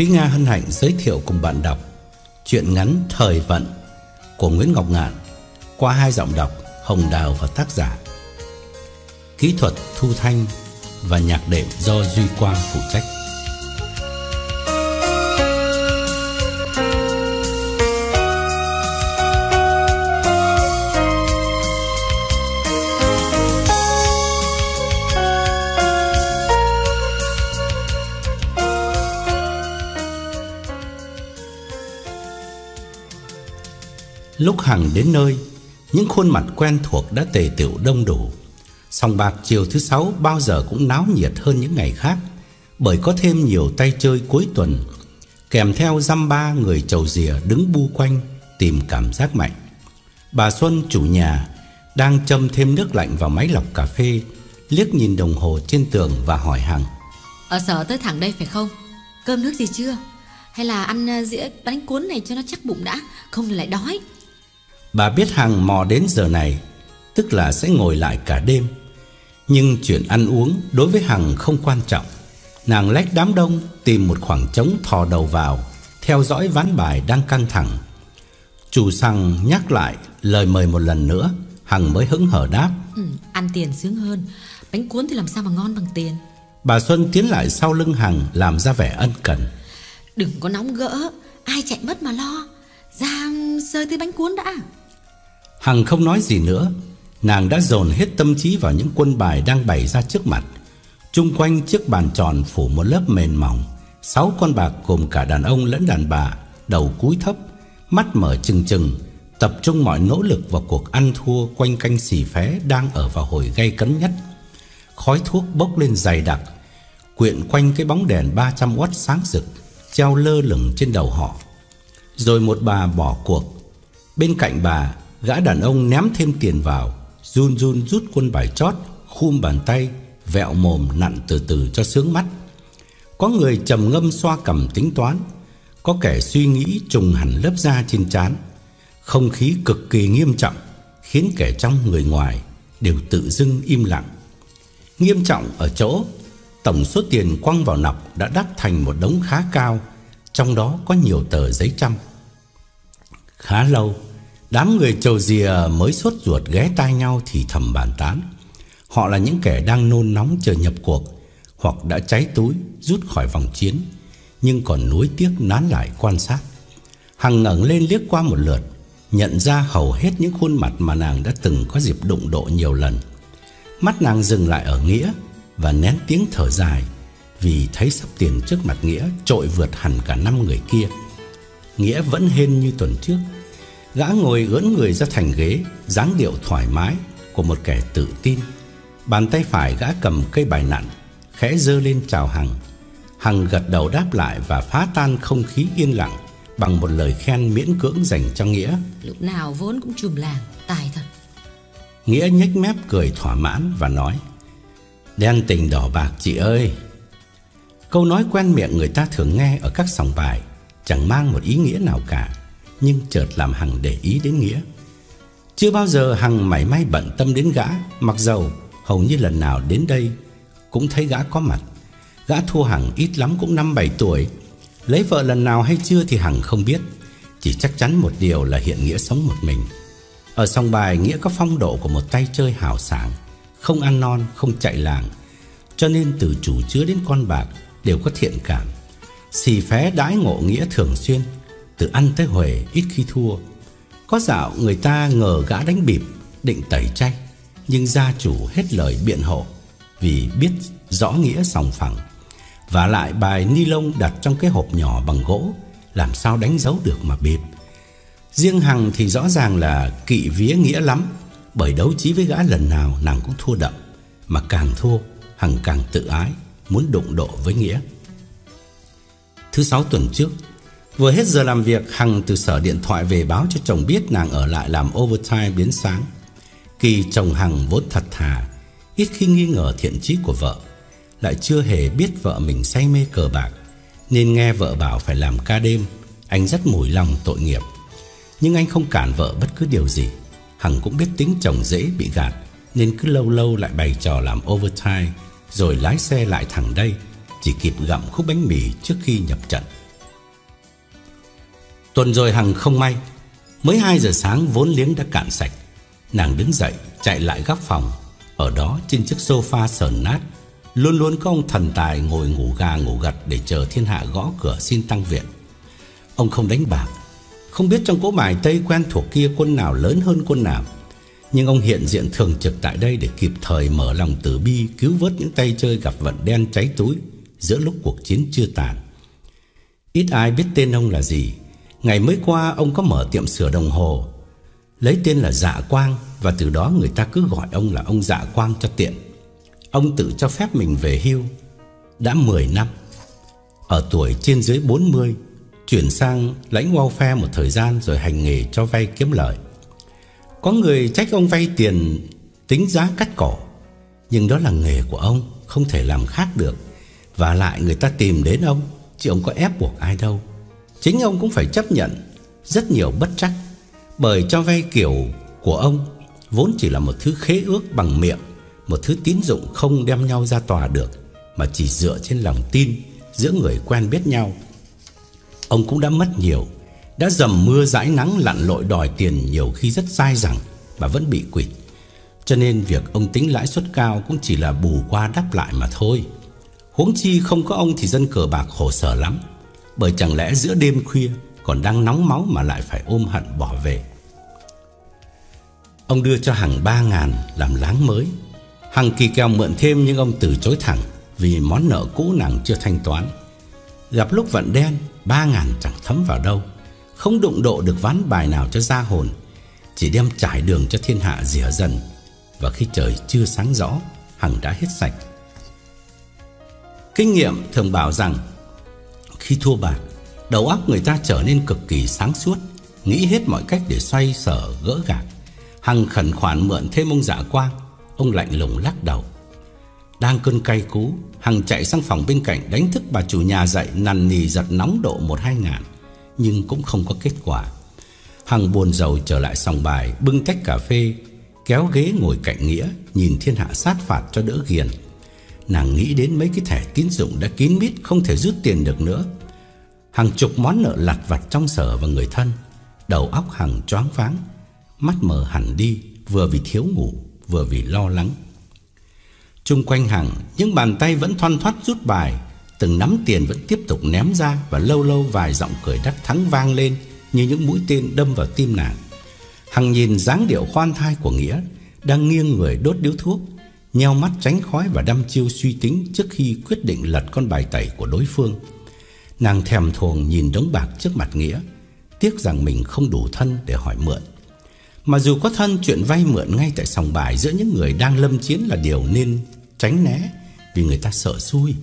Thúy Nga hân hạnh giới thiệu cùng bạn đọc Chuyện ngắn Thời Vận của Nguyễn Ngọc Ngạn qua hai giọng đọc Hồng Đào và tác giả. Kỹ thuật thu thanh và nhạc đệm do Duy Quang phụ trách. Lúc Hằng đến nơi, những khuôn mặt quen thuộc đã tề tựu đông đủ. Sòng bạc chiều thứ sáu bao giờ cũng náo nhiệt hơn những ngày khác, bởi có thêm nhiều tay chơi cuối tuần, kèm theo dăm ba người chầu rìa đứng bu quanh tìm cảm giác mạnh. Bà Xuân chủ nhà đang châm thêm nước lạnh vào máy lọc cà phê, liếc nhìn đồng hồ trên tường và hỏi Hằng. Ờ, Ở sở tới thẳng đây phải không? Cơm nước gì chưa? Hay là ăn ờ, dĩa bánh cuốn này cho nó chắc bụng đã, không thì lại đói. Bà biết Hằng mò đến giờ này Tức là sẽ ngồi lại cả đêm. Nhưng chuyện ăn uống đối với Hằng không quan trọng. Nàng lách đám đông Tìm một khoảng trống thò đầu vào Theo dõi ván bài đang căng thẳng. Chủ sằng nhắc lại lời mời một lần nữa Hằng mới hứng hở đáp. Ừ, Ăn tiền sướng hơn. Bánh cuốn thì làm sao mà ngon bằng tiền? Bà Xuân tiến lại sau lưng Hằng Làm ra vẻ ân cần. Đừng có nóng gỡ Ai chạy mất mà lo. Ra sơi tới bánh cuốn đã Hằng không nói gì nữa. Nàng đã dồn hết tâm trí vào những quân bài đang bày ra trước mặt. Trung quanh chiếc bàn tròn phủ một lớp mền mỏng. Sáu con bạc gồm cả đàn ông lẫn đàn bà, Đầu cúi thấp, Mắt mở trừng trừng, Tập trung mọi nỗ lực vào cuộc ăn thua Quanh canh xì phé đang ở vào hồi gay cấn nhất. Khói thuốc bốc lên dày đặc, Quyện quanh cái bóng đèn 300W sáng rực, Treo lơ lửng trên đầu họ. Rồi một bà bỏ cuộc. Bên cạnh bà Gã đàn ông ném thêm tiền vào, Run run rút quân bài chót, Khum bàn tay, Vẹo mồm nặn từ từ cho sướng mắt. Có người trầm ngâm xoa cầm tính toán, Có kẻ suy nghĩ trùng hẳn lớp da trên trán. Không khí cực kỳ nghiêm trọng, Khiến kẻ trong người ngoài Đều tự dưng im lặng. Nghiêm trọng ở chỗ, Tổng số tiền quăng vào nọc Đã đắp thành một đống khá cao, Trong đó có nhiều tờ giấy trăm. Khá lâu Đám người trầu dìa mới sốt ruột ghé tai nhau thì thầm bàn tán. Họ là những kẻ đang nôn nóng chờ nhập cuộc hoặc đã cháy túi rút khỏi vòng chiến nhưng còn nuối tiếc nán lại quan sát. Hằng ngẩng lên liếc qua một lượt, nhận ra hầu hết những khuôn mặt mà nàng đã từng có dịp đụng độ nhiều lần. Mắt nàng dừng lại ở Nghĩa và nén tiếng thở dài vì thấy sắp tiền trước mặt Nghĩa trội vượt hẳn cả năm người kia. Nghĩa vẫn hên như tuần trước, Gã ngồi ưỡn người ra thành ghế dáng điệu thoải mái Của một kẻ tự tin. Bàn tay phải gã cầm cây bài nặn Khẽ dơ lên chào Hằng. Hằng gật đầu đáp lại Và phá tan không khí yên lặng Bằng một lời khen miễn cưỡng dành cho Nghĩa. Lúc nào vốn cũng trùm làng Tài thật. Nghĩa nhếch mép cười thỏa mãn và nói Đen tình đỏ bạc chị ơi. Câu nói quen miệng người ta thường nghe Ở các sòng bài Chẳng mang một ý nghĩa nào cả nhưng chợt làm Hằng để ý đến Nghĩa. Chưa bao giờ Hằng mảy may bận tâm đến gã, mặc dầu hầu như lần nào đến đây cũng thấy gã có mặt. Gã thua Hằng ít lắm cũng năm bảy tuổi, lấy vợ lần nào hay chưa thì Hằng không biết, chỉ chắc chắn một điều là hiện Nghĩa sống một mình. Ở sòng bài Nghĩa có phong độ của một tay chơi hào sảng, không ăn non, không chạy làng, cho nên từ chủ chứa đến con bạc đều có thiện cảm. Xì phé đãi ngộ Nghĩa thường xuyên từ ăn tới huề ít khi thua. Có dạo người ta ngờ gã đánh bịp, Định tẩy chay, Nhưng gia chủ hết lời biện hộ Vì biết rõ nghĩa sòng phẳng. Và lại bài ni lông đặt trong cái hộp nhỏ bằng gỗ, Làm sao đánh dấu được mà bịp. Riêng Hằng thì rõ ràng là kỵ vía nghĩa lắm, Bởi đấu trí với gã lần nào nàng cũng thua đậm, Mà càng thua, Hằng càng tự ái, Muốn đụng độ với nghĩa. Thứ sáu tuần trước Vừa hết giờ làm việc, Hằng từ sở điện thoại về báo cho chồng biết nàng ở lại làm overtime đến sáng. Kỳ chồng Hằng vốn thật thà, ít khi nghi ngờ thiện trí của vợ, lại chưa hề biết vợ mình say mê cờ bạc, nên nghe vợ bảo phải làm ca đêm, anh rất mùi lòng tội nghiệp. Nhưng anh không cản vợ bất cứ điều gì. Hằng cũng biết tính chồng dễ bị gạt, nên cứ lâu lâu lại bày trò làm overtime, rồi lái xe lại thẳng đây, chỉ kịp gặm khúc bánh mì trước khi nhập trận. Tuần rồi Hằng không may, Mới 2 giờ sáng vốn liếng đã cạn sạch. Nàng đứng dậy, chạy lại góc phòng. Ở đó trên chiếc sofa sờn nát, Luôn luôn có ông thần tài ngồi ngủ gà ngủ gật Để chờ thiên hạ gõ cửa xin tăng viện. Ông không đánh bạc, Không biết trong cỗ bài Tây quen thuộc kia quân nào lớn hơn quân nào. Nhưng ông hiện diện thường trực tại đây Để kịp thời mở lòng tử bi, Cứu vớt những tay chơi gặp vận đen cháy túi Giữa lúc cuộc chiến chưa tàn. Ít ai biết tên ông là gì Ngày mới qua, ông có mở tiệm sửa đồng hồ. Lấy tên là Dạ Quang, Và từ đó người ta cứ gọi ông là ông Dạ Quang cho tiện. Ông tự cho phép mình về hưu. Đã 10 năm. Ở tuổi trên dưới 40 Chuyển sang lãnh welfare một thời gian Rồi hành nghề cho vay kiếm lời. Có người trách ông vay tiền Tính giá cắt cổ. Nhưng đó là nghề của ông, Không thể làm khác được. Và lại người ta tìm đến ông, Chứ ông có ép buộc ai đâu. Chính ông cũng phải chấp nhận Rất nhiều bất trắc, Bởi cho vay kiểu của ông Vốn chỉ là một thứ khế ước bằng miệng, Một thứ tín dụng không đem nhau ra tòa được, Mà chỉ dựa trên lòng tin Giữa người quen biết nhau. Ông cũng đã mất nhiều, Đã dầm mưa dãi nắng lặn lội đòi tiền Nhiều khi rất dai dẳng Mà vẫn bị quỵt. Cho nên việc ông tính lãi suất cao Cũng chỉ là bù qua đắp lại mà thôi. Huống chi không có ông thì dân cờ bạc khổ sở lắm bởi chẳng lẽ giữa đêm khuya Còn đang nóng máu mà lại phải ôm hận bỏ về? Ông đưa cho Hằng ba ngàn làm láng mới. Hằng kỳ kèo mượn thêm nhưng ông từ chối thẳng Vì món nợ cũ nàng chưa thanh toán. Gặp lúc vận đen, Ba ngàn chẳng thấm vào đâu. Không đụng độ được ván bài nào cho ra hồn. Chỉ đem trải đường cho thiên hạ rỉa dần. Và khi trời chưa sáng rõ, Hằng đã hết sạch. Kinh nghiệm thường bảo rằng khi thua bạc, đầu óc người ta trở nên cực kỳ sáng suốt, nghĩ hết mọi cách để xoay sở gỡ gạc. Hằng khẩn khoản mượn thêm ông dạ quang, ông lạnh lùng lắc đầu. Đang cơn cay cú, Hằng chạy sang phòng bên cạnh đánh thức bà chủ nhà dậy nằn nì giật nóng độ một hai ngàn, nhưng cũng không có kết quả. Hằng buồn rầu trở lại sòng bài, bưng tách cà phê, kéo ghế ngồi cạnh Nghĩa, nhìn thiên hạ sát phạt cho đỡ ghiền. Nàng nghĩ đến mấy cái thẻ tín dụng đã kín mít không thể rút tiền được nữa. Hàng chục món nợ lặt vặt trong sở và người thân, đầu óc Hằng choáng váng, mắt mờ hẳn đi, vừa vì thiếu ngủ, vừa vì lo lắng. Trung quanh Hằng, những bàn tay vẫn thoăn thoắt rút bài, từng nắm tiền vẫn tiếp tục ném ra và lâu lâu vài giọng cười đắc thắng vang lên như những mũi tên đâm vào tim nàng. Hằng nhìn dáng điệu khoan thai của Nghĩa đang nghiêng người đốt điếu thuốc, nheo mắt tránh khói và đăm chiêu suy tính trước khi quyết định lật con bài tẩy của đối phương. Nàng thèm thuồng nhìn đống bạc trước mặt Nghĩa, tiếc rằng mình không đủ thân để hỏi mượn. Mà dù có thân chuyện vay mượn ngay tại sòng bài giữa những người đang lâm chiến là điều nên tránh né vì người ta sợ xui.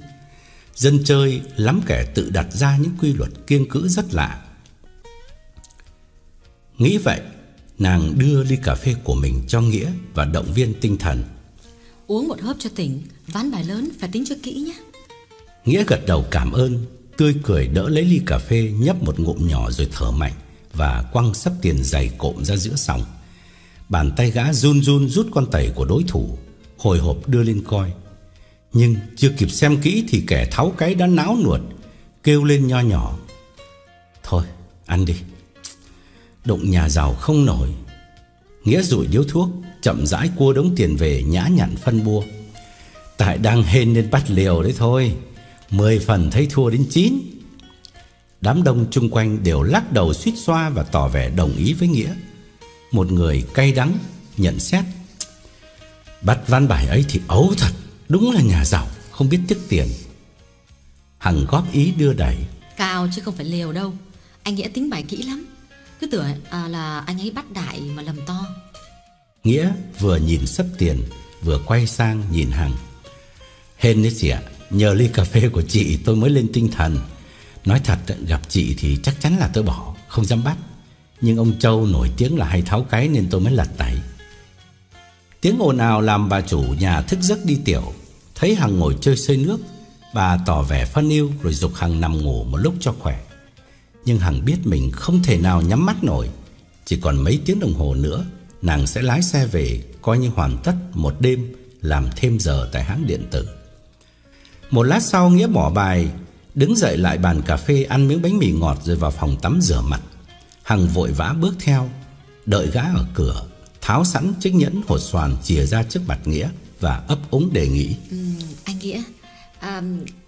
Dân chơi lắm kẻ tự đặt ra những quy luật kiêng cữ rất lạ. Nghĩ vậy, nàng đưa ly cà phê của mình cho Nghĩa và động viên tinh thần. Uống một hớp cho tỉnh, Ván bài lớn phải tính cho kỹ nhé. Nghĩa gật đầu cảm ơn, Tươi cười đỡ lấy ly cà phê, Nhấp một ngụm nhỏ rồi thở mạnh Và quăng sắp tiền dày cộm ra giữa sòng. Bàn tay gã run run rút con tẩy của đối thủ, Hồi hộp đưa lên coi. Nhưng chưa kịp xem kỹ Thì kẻ tháo cái đã náo nuột, Kêu lên nho nhỏ. Thôi, ăn đi. Đụng nhà giàu không nổi. Nghĩa rủi điếu thuốc. Chậm rãi cua đống tiền về nhã nhặn phân bua. Tại đang hên nên bắt liều đấy thôi. Mười phần thấy thua đến chín. Đám đông chung quanh đều lắc đầu suýt xoa Và tỏ vẻ đồng ý với Nghĩa. Một người cay đắng nhận xét Bắt văn bài ấy thì ấu thật Đúng là nhà giàu Không biết tiếc tiền. Hằng góp ý đưa đẩy. Cao chứ không phải liều đâu. Anh Nghĩa tính bài kỹ lắm. Cứ tưởng à, là anh ấy bắt đại mà lầm to. Nghĩa vừa nhìn sấp tiền, Vừa quay sang nhìn Hằng. Hên đấy chị ạ, Nhờ ly cà phê của chị tôi mới lên tinh thần. Nói thật, gặp chị thì chắc chắn là tôi bỏ, Không dám bắt. Nhưng ông Châu nổi tiếng là hay tháo cái Nên tôi mới lật tay. Tiếng ồn ào làm bà chủ nhà thức giấc đi tiểu. Thấy Hằng ngồi chơi xơi nước, Bà tỏ vẻ phân yêu Rồi dục Hằng nằm ngủ một lúc cho khỏe. Nhưng Hằng biết mình không thể nào nhắm mắt nổi, Chỉ còn mấy tiếng đồng hồ nữa Nàng sẽ lái xe về Coi như hoàn tất một đêm Làm thêm giờ tại hãng điện tử. Một lát sau Nghĩa bỏ bài Đứng dậy lại bàn cà phê Ăn miếng bánh mì ngọt rồi vào phòng tắm rửa mặt. Hằng vội vã bước theo Đợi gã ở cửa Tháo sẵn chiếc nhẫn hột xoàn chìa ra trước mặt Nghĩa Và ấp úng đề nghị. Ừ, Anh Nghĩa à,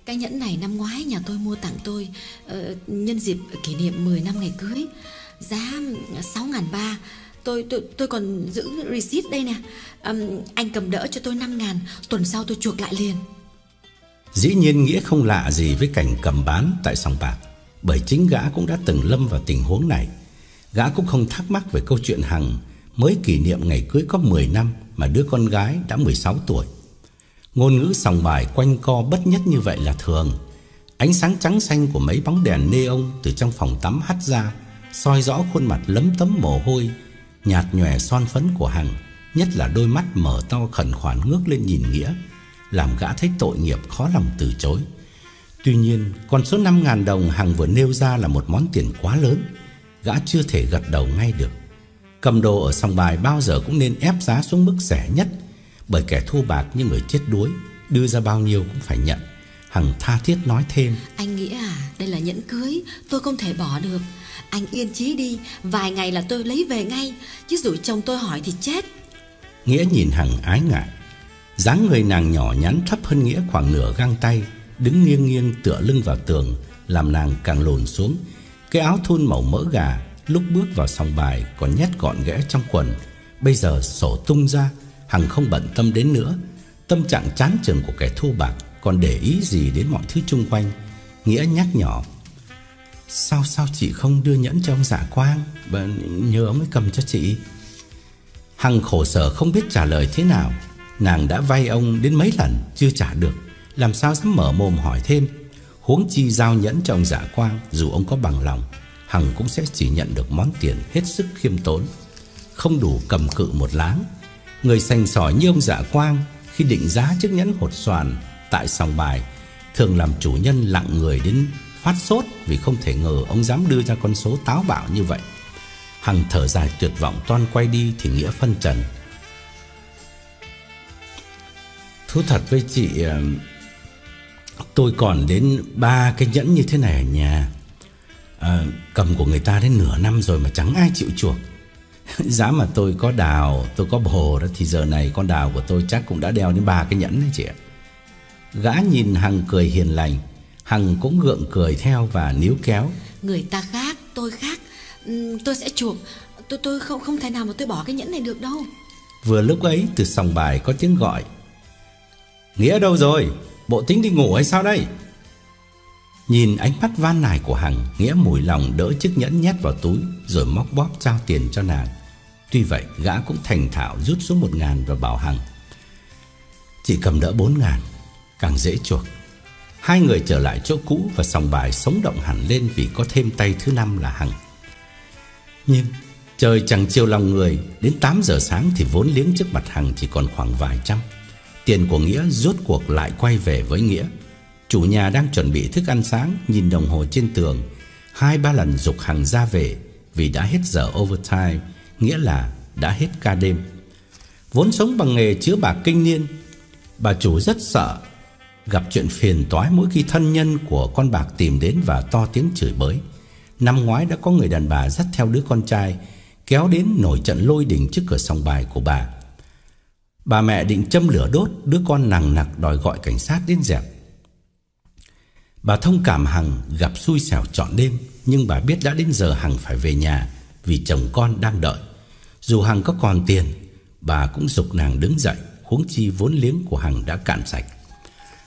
Cái nhẫn này năm ngoái nhà tôi mua tặng tôi uh, Nhân dịp kỷ niệm 10 năm ngày cưới. Giá 6 ngàn ba Tôi, tôi tôi còn giữ receipt đây nè. Um, Anh cầm đỡ cho tôi 5 ngàn Tuần sau tôi chuộc lại liền. Dĩ nhiên Nghĩa không lạ gì với cảnh cầm bán tại sòng bạc Bởi chính gã cũng đã từng lâm vào tình huống này. Gã cũng không thắc mắc về câu chuyện Hằng Mới kỷ niệm ngày cưới có 10 năm Mà đứa con gái đã 16 tuổi. Ngôn ngữ sòng bài quanh co bất nhất như vậy là thường. Ánh sáng trắng xanh của mấy bóng đèn neon Từ trong phòng tắm hắt ra soi rõ khuôn mặt lấm tấm mồ hôi Nhạt nhòe son phấn của Hằng, Nhất là đôi mắt mở to khẩn khoản ngước lên nhìn Nghĩa, Làm gã thấy tội nghiệp khó lòng từ chối. Tuy nhiên, con số 5.000 đồng Hằng vừa nêu ra là một món tiền quá lớn, Gã chưa thể gật đầu ngay được. Cầm đồ ở sòng bài bao giờ cũng nên ép giá xuống mức rẻ nhất, Bởi kẻ thua bạc như người chết đuối, Đưa ra bao nhiêu cũng phải nhận. Hằng tha thiết nói thêm. Anh nghĩ à đây là nhẫn cưới, Tôi không thể bỏ được. Anh yên chí đi, Vài ngày là tôi lấy về ngay. Chứ rủi chồng tôi hỏi thì chết. Nghĩa nhìn Hằng ái ngại. dáng người nàng nhỏ nhắn thấp hơn Nghĩa khoảng nửa găng tay, Đứng nghiêng nghiêng tựa lưng vào tường, Làm nàng càng lồn xuống. Cái áo thun màu mỡ gà Lúc bước vào sòng bài còn nhét gọn ghẽ trong quần. Bây giờ sổ tung ra, Hằng không bận tâm đến nữa. Tâm trạng chán chường của kẻ thu bạc Còn để ý gì đến mọi thứ chung quanh. Nghĩa nhắc nhỏ Sao sao chị không đưa nhẫn cho ông dạ quang? Và nhờ ông ấy cầm cho chị. Hằng khổ sở không biết trả lời thế nào. Nàng đã vay ông đến mấy lần, Chưa trả được. Làm sao dám mở mồm hỏi thêm? Huống chi giao nhẫn cho ông dạ quang, Dù ông có bằng lòng, Hằng cũng sẽ chỉ nhận được món tiền hết sức khiêm tốn. Không đủ cầm cự một láng. Người sành sỏi như ông dạ quang, Khi định giá chiếc nhẫn hột xoàn Tại sòng bài, Thường làm chủ nhân lặng người đến phát sốt Vì không thể ngờ ông dám đưa ra con số táo bạo như vậy. Hằng thở dài tuyệt vọng toan quay đi Thì Nghĩa phân trần. Thú thật với chị ờ, Tôi còn đến ba cái nhẫn như thế này ở nhà. À, Cầm của người ta đến nửa năm rồi mà chẳng ai chịu chuộc. Giá mà tôi có đào Tôi có bồ đó Thì giờ này con đào của tôi chắc cũng đã đeo đến ba cái nhẫn đấy chị ạ. Gã nhìn Hằng cười hiền lành. Hằng cũng gượng cười theo và níu kéo. Người ta khác tôi khác. Tôi sẽ chuộc. Tôi tôi không không thể nào mà tôi bỏ cái nhẫn này được đâu. Vừa lúc ấy từ sòng bài có tiếng gọi. Nghĩa đâu rồi? Bộ tính đi ngủ hay sao đây? Nhìn ánh mắt van nài của Hằng Nghĩa mùi lòng đỡ chiếc nhẫn nhét vào túi Rồi móc bóp trao tiền cho nàng. Tuy vậy gã cũng thành thạo rút xuống một ngàn và bảo Hằng Chị cầm đỡ bốn ngàn Càng dễ chuộc Hai người trở lại chỗ cũ và sòng bài sống động hẳn lên Vì có thêm tay thứ năm là Hằng. Nhưng trời chẳng chiều lòng người, Đến 8 giờ sáng thì vốn liếng trước mặt Hằng chỉ còn khoảng vài trăm. Tiền của Nghĩa rốt cuộc lại quay về với Nghĩa. Chủ nhà đang chuẩn bị thức ăn sáng, Nhìn đồng hồ trên tường. Hai ba lần dục Hằng ra về, Vì đã hết giờ overtime, Nghĩa là đã hết ca đêm. Vốn sống bằng nghề chữa bạc kinh niên, Bà chủ rất sợ Gặp chuyện phiền toái mỗi khi thân nhân của con bạc tìm đến và to tiếng chửi bới. Năm ngoái đã có người đàn bà dắt theo đứa con trai, Kéo đến nổi trận lôi đình trước cửa sòng bài của bà. Bà mẹ định châm lửa đốt, Đứa con nằng nặc đòi gọi cảnh sát đến dẹp. Bà thông cảm Hằng gặp xui xẻo trọn đêm, Nhưng bà biết đã đến giờ Hằng phải về nhà Vì chồng con đang đợi. Dù Hằng có còn tiền, Bà cũng dục nàng đứng dậy, Huống chi vốn liếng của Hằng đã cạn sạch.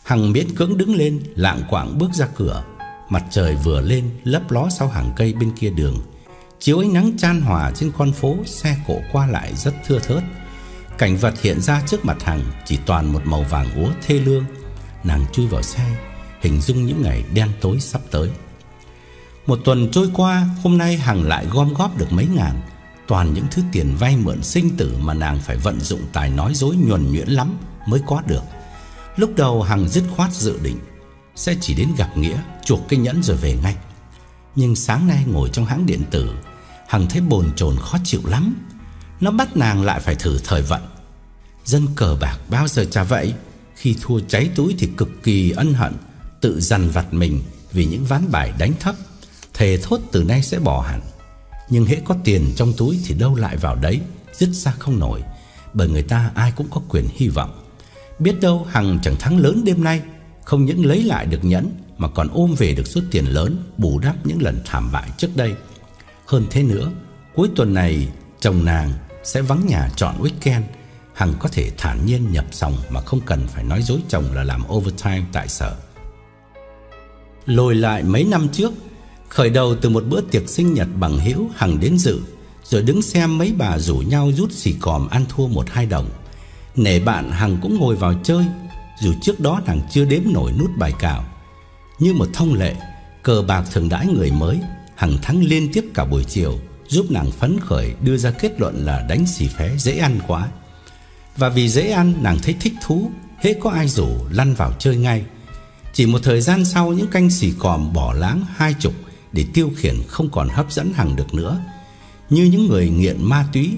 Hằng miễn cưỡng đứng lên, Lạng quạng bước ra cửa. Mặt trời vừa lên, lấp ló sau hàng cây bên kia đường. Chiếu ánh nắng chan hòa trên con phố, Xe cộ qua lại rất thưa thớt. Cảnh vật hiện ra trước mặt Hằng, Chỉ toàn một màu vàng úa thê lương. Nàng chui vào xe, Hình dung những ngày đen tối sắp tới. Một tuần trôi qua, Hôm nay Hằng lại gom góp được mấy ngàn. Toàn những thứ tiền vay mượn sinh tử Mà nàng phải vận dụng tài nói dối nhuần nhuyễn lắm Mới có được. Lúc đầu Hằng dứt khoát dự định Sẽ chỉ đến gặp Nghĩa, Chuộc cái nhẫn rồi về ngay. Nhưng sáng nay ngồi trong hãng điện tử, Hằng thấy bồn chồn khó chịu lắm. Nó bắt nàng lại phải thử thời vận. Dân cờ bạc bao giờ chả vậy? Khi thua cháy túi thì cực kỳ ân hận, Tự dằn vặt mình Vì những ván bài đánh thấp. Thề thốt từ nay sẽ bỏ hẳn. Nhưng hễ có tiền trong túi thì đâu lại vào đấy, Dứt ra không nổi. Bởi người ta ai cũng có quyền hy vọng. Biết đâu Hằng chẳng thắng lớn đêm nay, Không những lấy lại được nhẫn Mà còn ôm về được số tiền lớn Bù đắp những lần thảm bại trước đây. Hơn thế nữa, Cuối tuần này, chồng nàng sẽ vắng nhà chọn weekend. Hằng có thể thản nhiên nhập xong Mà không cần phải nói dối chồng là làm overtime tại sở. Lùi lại mấy năm trước, Khởi đầu từ một bữa tiệc sinh nhật bằng hữu Hằng đến dự, Rồi đứng xem mấy bà rủ nhau rút xì còm ăn thua một hai đồng. Nể bạn Hằng cũng ngồi vào chơi, Dù trước đó nàng chưa đếm nổi nút bài cào. Như một thông lệ, Cờ bạc thường đãi người mới, Hằng thắng liên tiếp cả buổi chiều, Giúp nàng phấn khởi đưa ra kết luận là đánh xì phé dễ ăn quá. Và vì dễ ăn, nàng thấy thích thú, Hễ có ai rủ lăn vào chơi ngay. Chỉ một thời gian sau, những canh xì còm bỏ láng hai chục Để tiêu khiển không còn hấp dẫn Hằng được nữa. Như những người nghiện ma túy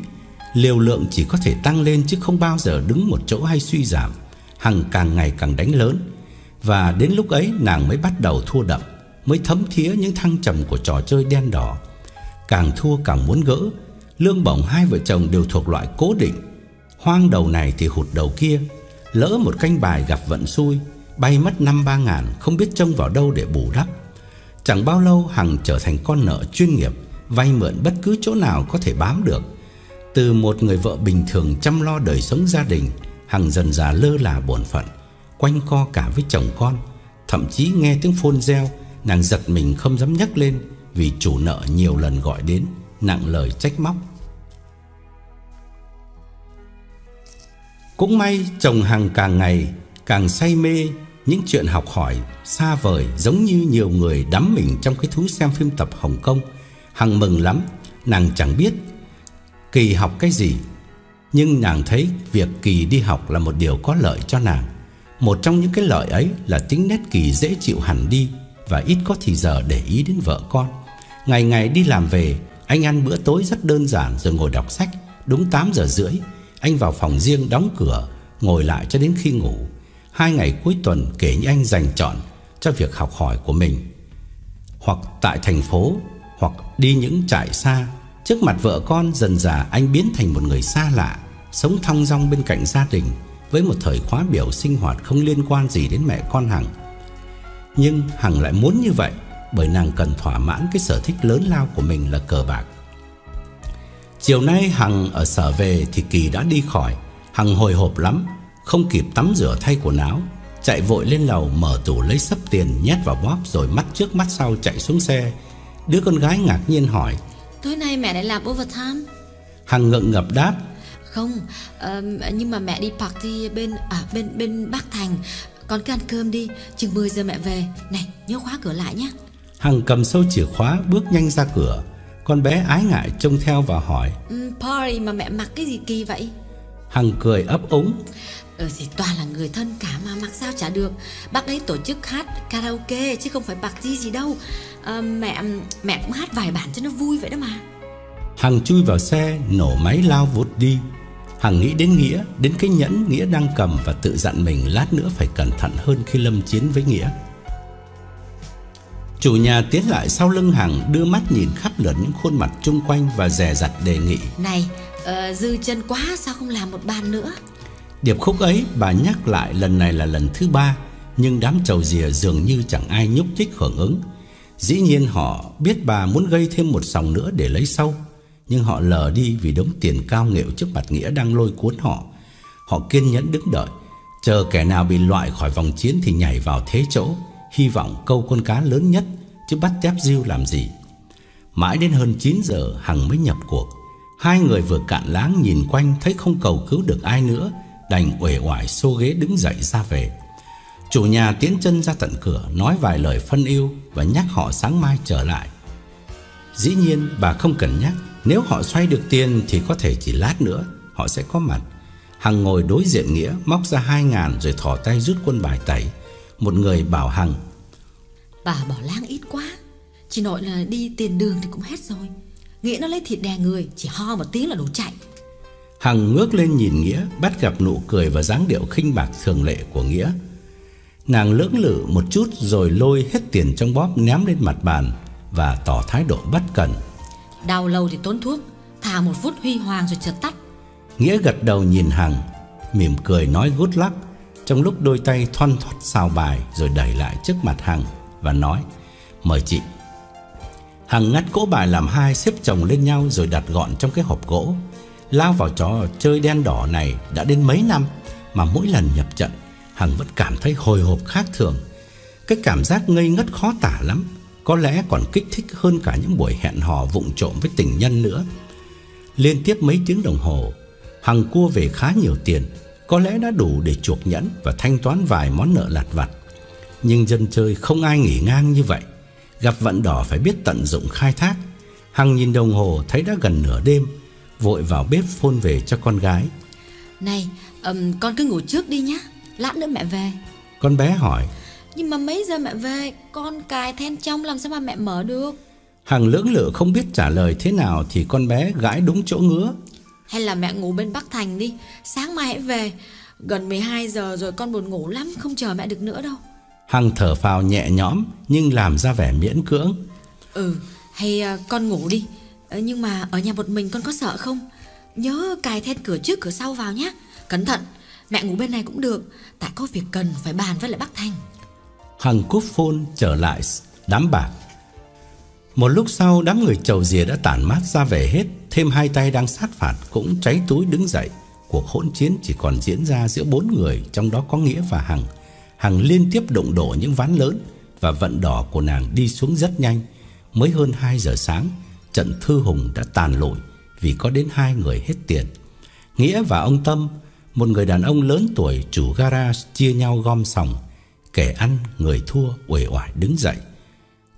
liều lượng chỉ có thể tăng lên chứ không bao giờ đứng một chỗ hay suy giảm. Hằng càng ngày càng đánh lớn và đến lúc ấy nàng mới bắt đầu thua đậm, mới thấm thía những thăng trầm của trò chơi đen đỏ. Càng thua càng muốn gỡ, lương bổng hai vợ chồng đều thuộc loại cố định. Hoang đầu này thì hụt đầu kia, lỡ một canh bài gặp vận xui, bay mất năm ba ngàn không biết trông vào đâu để bù đắp. Chẳng bao lâu Hằng trở thành con nợ chuyên nghiệp, vay mượn bất cứ chỗ nào có thể bám được từ một người vợ bình thường chăm lo đời sống gia đình, Hằng dần già lơ là bổn phận, quanh co cả với chồng con, thậm chí nghe tiếng phone reo, nàng giật mình không dám nhắc lên vì chủ nợ nhiều lần gọi đến, nặng lời trách móc. Cũng may chồng Hằng càng ngày càng say mê những chuyện học hỏi xa vời giống như nhiều người đắm mình trong cái thú xem phim tập Hồng Kông. Hằng mừng lắm, nàng chẳng biết Kỳ học cái gì? Nhưng nàng thấy việc Kỳ đi học là một điều có lợi cho nàng. Một trong những cái lợi ấy là tính nét Kỳ dễ chịu hẳn đi Và ít có thì giờ để ý đến vợ con. Ngày ngày đi làm về, Anh ăn bữa tối rất đơn giản rồi ngồi đọc sách. Đúng 8 giờ rưỡi, Anh vào phòng riêng đóng cửa, Ngồi lại cho đến khi ngủ. Hai ngày cuối tuần kể như anh dành chọn Cho việc học hỏi của mình. Hoặc tại thành phố, Hoặc đi những trại xa. Trước mặt vợ con dần dà anh biến thành một người xa lạ, Sống thong dong bên cạnh gia đình, Với một thời khóa biểu sinh hoạt không liên quan gì đến mẹ con Hằng. Nhưng Hằng lại muốn như vậy Bởi nàng cần thỏa mãn cái sở thích lớn lao của mình là cờ bạc. Chiều nay Hằng ở sở về thì Kỳ đã đi khỏi. Hằng hồi hộp lắm, Không kịp tắm rửa thay quần áo, Chạy vội lên lầu mở tủ lấy sấp tiền nhét vào bóp Rồi mắt trước mắt sau chạy xuống xe. Đứa con gái ngạc nhiên hỏi Tối nay mẹ lại làm overtime. Hằng ngượng ngập đáp. Không uh, Nhưng mà mẹ đi party bên à, bên bên Bắc Thành. Con cứ ăn cơm đi Chừng 10 giờ mẹ về. Này nhớ khóa cửa lại nhé. Hằng cầm sâu chìa khóa bước nhanh ra cửa. Con bé ái ngại trông theo và hỏi. Um, Party mà mẹ mặc cái gì kỳ vậy? Hằng cười ấp úng Ừ thì toàn là người thân cả mà mặc sao chả được. Bác ấy tổ chức hát karaoke chứ không phải party gì đâu. À, Mẹ mẹ cũng hát vài bản cho nó vui vậy đó mà. Hằng chui vào xe nổ máy lao vụt đi. Hằng nghĩ đến Nghĩa Đến cái nhẫn Nghĩa đang cầm Và tự dặn mình lát nữa phải cẩn thận hơn khi lâm chiến với Nghĩa. Chủ nhà tiến lại sau lưng Hằng Đưa mắt nhìn khắp lượt những khuôn mặt chung quanh Và dè dặt đề nghị. Này uh, dư chân quá sao không làm một bàn nữa Điệp khúc ấy bà nhắc lại lần này là lần thứ ba, Nhưng đám trầu rìa dường như chẳng ai nhúc nhích hưởng ứng. Dĩ nhiên họ biết bà muốn gây thêm một sòng nữa để lấy sâu Nhưng họ lờ đi vì đống tiền cao nghệu trước mặt Nghĩa đang lôi cuốn họ. Họ kiên nhẫn đứng đợi, Chờ kẻ nào bị loại khỏi vòng chiến thì nhảy vào thế chỗ, Hy vọng câu con cá lớn nhất, Chứ bắt tép diêu làm gì. Mãi đến hơn 9 giờ, Hằng mới nhập cuộc. Hai người vừa cạn láng nhìn quanh, Thấy không cầu cứu được ai nữa Đành uể oải xô ghế đứng dậy ra về. Chủ nhà tiến chân ra tận cửa, Nói vài lời phân yêu Và nhắc họ sáng mai trở lại. Dĩ nhiên, bà không cần nhắc, Nếu họ xoay được tiền Thì có thể chỉ lát nữa, Họ sẽ có mặt. Hằng ngồi đối diện Nghĩa, Móc ra hai ngàn rồi thỏ tay rút quân bài tẩy. Một người bảo Hằng, Bà bỏ lang ít quá, Chỉ nội là đi tiền đường thì cũng hết rồi. Nghĩa nó lấy thịt đè người, Chỉ ho một tiếng là đủ chạy. Hằng ngước lên nhìn Nghĩa Bắt gặp nụ cười và dáng điệu khinh bạc thường lệ của Nghĩa. Nàng lưỡng lự một chút Rồi lôi hết tiền trong bóp ném lên mặt bàn Và tỏ thái độ bất cần Đau lâu thì tốn thuốc Thả một phút huy hoàng rồi chợt tắt Nghĩa gật đầu nhìn Hằng Mỉm cười nói good luck Trong lúc đôi tay thoăn thoắt xào bài Rồi đẩy lại trước mặt Hằng Và nói Mời chị. Hằng ngắt cỗ bài làm hai xếp chồng lên nhau Rồi đặt gọn trong cái hộp gỗ Lao vào trò chơi đen đỏ này Đã đến mấy năm Mà mỗi lần nhập trận, Hằng vẫn cảm thấy hồi hộp khác thường. Cái cảm giác ngây ngất khó tả lắm, Có lẽ còn kích thích hơn cả những buổi hẹn hò vụng trộm với tình nhân nữa. Liên tiếp mấy tiếng đồng hồ, Hằng cua về khá nhiều tiền, Có lẽ đã đủ để chuộc nhẫn Và thanh toán vài món nợ lặt vặt. Nhưng dân chơi không ai nghỉ ngang như vậy. Gặp vận đỏ phải biết tận dụng khai thác. Hằng nhìn đồng hồ thấy đã gần nửa đêm Vội vào bếp phôn về cho con gái. Này um, con cứ ngủ trước đi nhá Lát nữa mẹ về. Con bé hỏi. Nhưng mà mấy giờ mẹ về? Con cài then trong làm sao mà mẹ mở được? Hằng lưỡng lự không biết trả lời thế nào Thì con bé gãi đúng chỗ ngứa. Hay là mẹ ngủ bên Bắc Thành đi Sáng mai hãy về. Gần 12 giờ rồi con buồn ngủ lắm Không chờ mẹ được nữa đâu. Hằng thở phào nhẹ nhõm Nhưng làm ra vẻ miễn cưỡng. Ừ hay uh, con ngủ đi Ờ, nhưng mà ở nhà một mình con có sợ không? Nhớ cài then cửa trước, cửa sau vào nhé. Cẩn thận, Mẹ ngủ bên này cũng được. Tại có việc cần phải bàn với lại bác Thành Hằng cúp phone trở lại đám bạc Một lúc sau, đám người chầu dìa đã tản mát ra về hết. Thêm hai tay đang sát phạt cũng cháy túi đứng dậy. Cuộc hỗn chiến chỉ còn diễn ra giữa bốn người, Trong đó có Nghĩa và Hằng. Hằng liên tiếp đụng đổ những ván lớn Và vận đỏ của nàng đi xuống rất nhanh. Mới hơn 2 giờ sáng Trận thư hùng đã tàn lụi Vì có đến hai người hết tiền. Nghĩa và ông Tâm, Một người đàn ông lớn tuổi chủ garage Chia nhau gom sòng, Kẻ ăn, người thua, uể oải đứng dậy.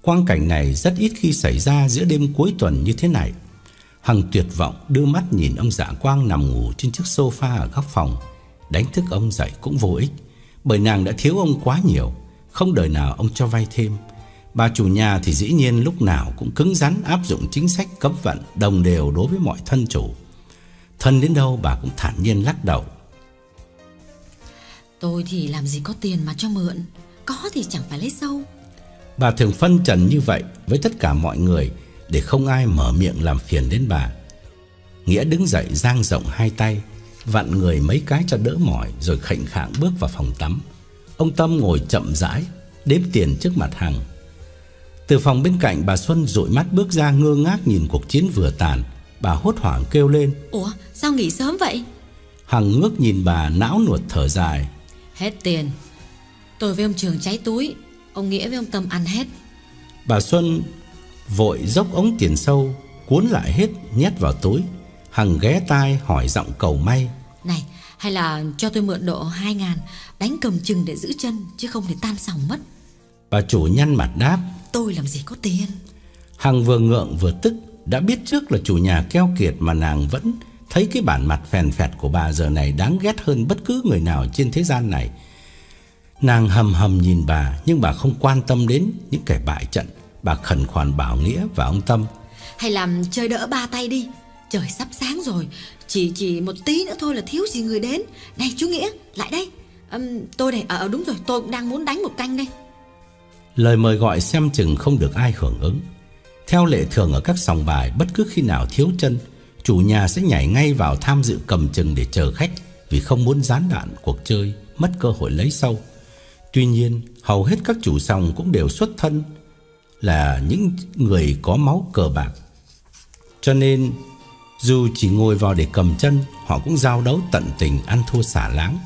Quang cảnh này rất ít khi xảy ra Giữa đêm cuối tuần như thế này. Hằng tuyệt vọng đưa mắt nhìn ông dạ quang nằm ngủ trên chiếc sofa ở góc phòng. Đánh thức ông dậy cũng vô ích, Bởi nàng đã thiếu ông quá nhiều, Không đời nào ông cho vay thêm. Bà chủ nhà thì dĩ nhiên lúc nào cũng cứng rắn áp dụng chính sách cấm vận đồng đều đối với mọi thân chủ. Thân đến đâu bà cũng thản nhiên lắc đầu. Tôi thì làm gì có tiền mà cho mượn, có thì chẳng phải lấy sâu. Bà thường phân trần như vậy với tất cả mọi người để không ai mở miệng làm phiền đến bà. Nghĩa đứng dậy dang rộng hai tay, vặn người mấy cái cho đỡ mỏi rồi khệnh khạng bước vào phòng tắm. Ông Tâm ngồi chậm rãi, đếm tiền trước mặt Hằng. Từ phòng bên cạnh bà Xuân dụi mắt bước ra ngơ ngác nhìn cuộc chiến vừa tàn. Bà hốt hoảng kêu lên. Ủa sao nghỉ sớm vậy? Hằng ngước nhìn bà não nuột thở dài. Hết tiền. Tôi với ông Trường cháy túi. Ông Nghĩa với ông Tâm ăn hết. Bà Xuân vội dốc ống tiền sâu Cuốn lại hết nhét vào túi. Hằng ghé tai hỏi giọng cầu may. Này hay là cho tôi mượn độ 2 ngàn Đánh cầm chừng để giữ chân Chứ không thì tan sòng mất Bà chủ nhăn mặt đáp Tôi làm gì có tiền? Hằng vừa ngượng vừa tức Đã biết trước là chủ nhà keo kiệt Mà nàng vẫn thấy cái bản mặt phèn phẹt của bà giờ này Đáng ghét hơn bất cứ người nào trên thế gian này. Nàng hầm hầm nhìn bà Nhưng bà không quan tâm đến những kẻ bại trận. Bà khẩn khoản bảo Nghĩa và ông Tâm. Hay làm chơi đỡ ba tay đi. Trời sắp sáng rồi Chỉ chỉ một tí nữa thôi là thiếu gì người đến. Này chú Nghĩa lại đây. Um, Tôi đây ở à, đúng rồi tôi cũng đang muốn đánh một canh đây Lời mời gọi xem chừng không được ai hưởng ứng. Theo lệ thường ở các sòng bài, Bất cứ khi nào thiếu chân, Chủ nhà sẽ nhảy ngay vào tham dự cầm chừng để chờ khách Vì không muốn gián đoạn cuộc chơi, Mất cơ hội lấy sâu Tuy nhiên, hầu hết các chủ sòng cũng đều xuất thân Là những người có máu cờ bạc. Cho nên, Dù chỉ ngồi vào để cầm chân, Họ cũng giao đấu tận tình ăn thua xả láng.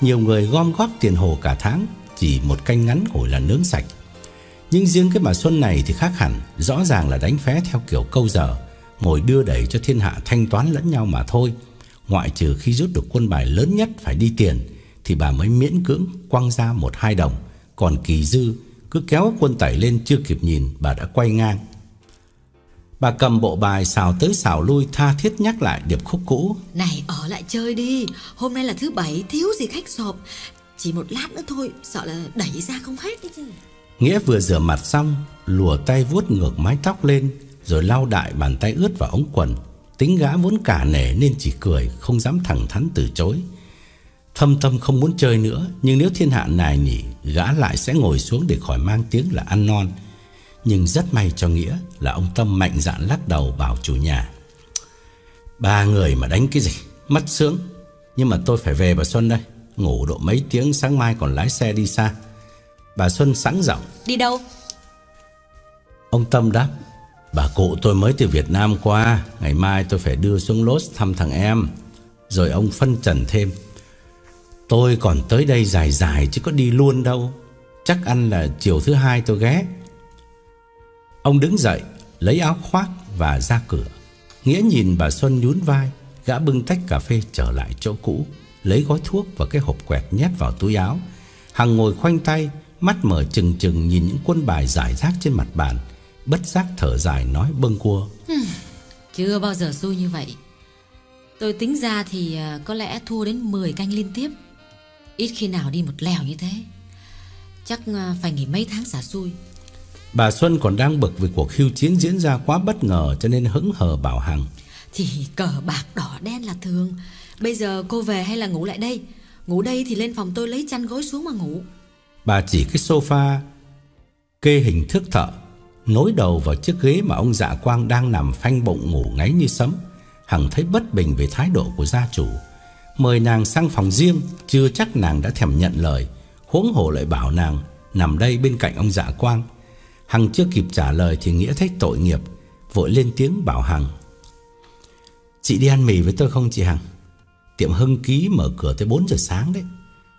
Nhiều người gom góp tiền hồ cả tháng Chỉ một canh ngắn ngủi là nướng sạch nhưng riêng cái bà Xuân này thì khác hẳn, Rõ ràng là đánh phé theo kiểu câu giờ, Ngồi đưa đẩy cho thiên hạ thanh toán lẫn nhau mà thôi. Ngoại trừ khi rút được quân bài lớn nhất phải đi tiền, Thì bà mới miễn cưỡng quăng ra một hai đồng. Còn kỳ dư, cứ kéo quân tẩy lên chưa kịp nhìn, Bà đã quay ngang. Bà cầm bộ bài xào tới xào lui Tha thiết nhắc lại điệp khúc cũ. Này, ở lại chơi đi, Hôm nay là thứ bảy, thiếu gì khách sộp. Chỉ một lát nữa thôi, Sợ là đẩy ra không hết đấy chứ. Nghĩa vừa rửa mặt xong, Lùa tay vuốt ngược mái tóc lên, Rồi lau đại bàn tay ướt vào ống quần. Tính gã vốn cả nể nên chỉ cười, Không dám thẳng thắn từ chối. Thâm tâm không muốn chơi nữa, Nhưng nếu thiên hạ này nỉ, Gã lại sẽ ngồi xuống để khỏi mang tiếng là ăn non. Nhưng rất may cho Nghĩa là ông Tâm mạnh dạn lắc đầu bảo chủ nhà, Ba người mà đánh cái gì? Mất sướng. Nhưng mà tôi phải về bà Xuân đây, Ngủ độ mấy tiếng, sáng mai còn lái xe đi xa. Bà Xuân sẵn giọng. Đi đâu? Ông Tâm đáp Bà cụ tôi mới từ Việt Nam qua Ngày mai tôi phải đưa xuống Los thăm thằng em. Rồi ông phân trần thêm Tôi còn tới đây dài dài chứ có đi luôn đâu. Chắc ăn là chiều thứ hai tôi ghé. Ông đứng dậy Lấy áo khoác và ra cửa. Nghĩa nhìn bà Xuân nhún vai Gã bưng tách cà phê trở lại chỗ cũ Lấy gói thuốc và cái hộp quẹt nhét vào túi áo. Hằng ngồi khoanh tay Mắt mở trừng trừng nhìn những quân bài giải rác trên mặt bàn Bất giác thở dài nói bâng cua Chưa bao giờ xui như vậy. Tôi tính ra thì à, có lẽ thua đến 10 canh liên tiếp. Ít khi nào đi một lèo như thế. Chắc à, phải nghỉ mấy tháng xả xui. Bà Xuân còn đang bực vì cuộc khiêu chiến diễn ra quá bất ngờ Cho nên hững hờ bảo Hằng. Thì cờ bạc đỏ đen là thường. Bây giờ cô về hay là ngủ lại đây? Ngủ đây thì lên phòng tôi lấy chăn gối xuống mà ngủ Bà chỉ cái sofa, Kê hình thước thợ, Nối đầu vào chiếc ghế mà ông dạ quang đang nằm phanh bụng ngủ ngáy như sấm, Hằng thấy bất bình về thái độ của gia chủ. Mời nàng sang phòng riêng, Chưa chắc nàng đã thèm nhận lời. Huống hồ lại bảo nàng, Nằm đây bên cạnh ông dạ quang. Hằng chưa kịp trả lời thì Nghĩa thấy tội nghiệp, Vội lên tiếng bảo Hằng, Chị đi ăn mì với tôi không chị Hằng? Tiệm Hưng Ký mở cửa tới 4 giờ sáng đấy.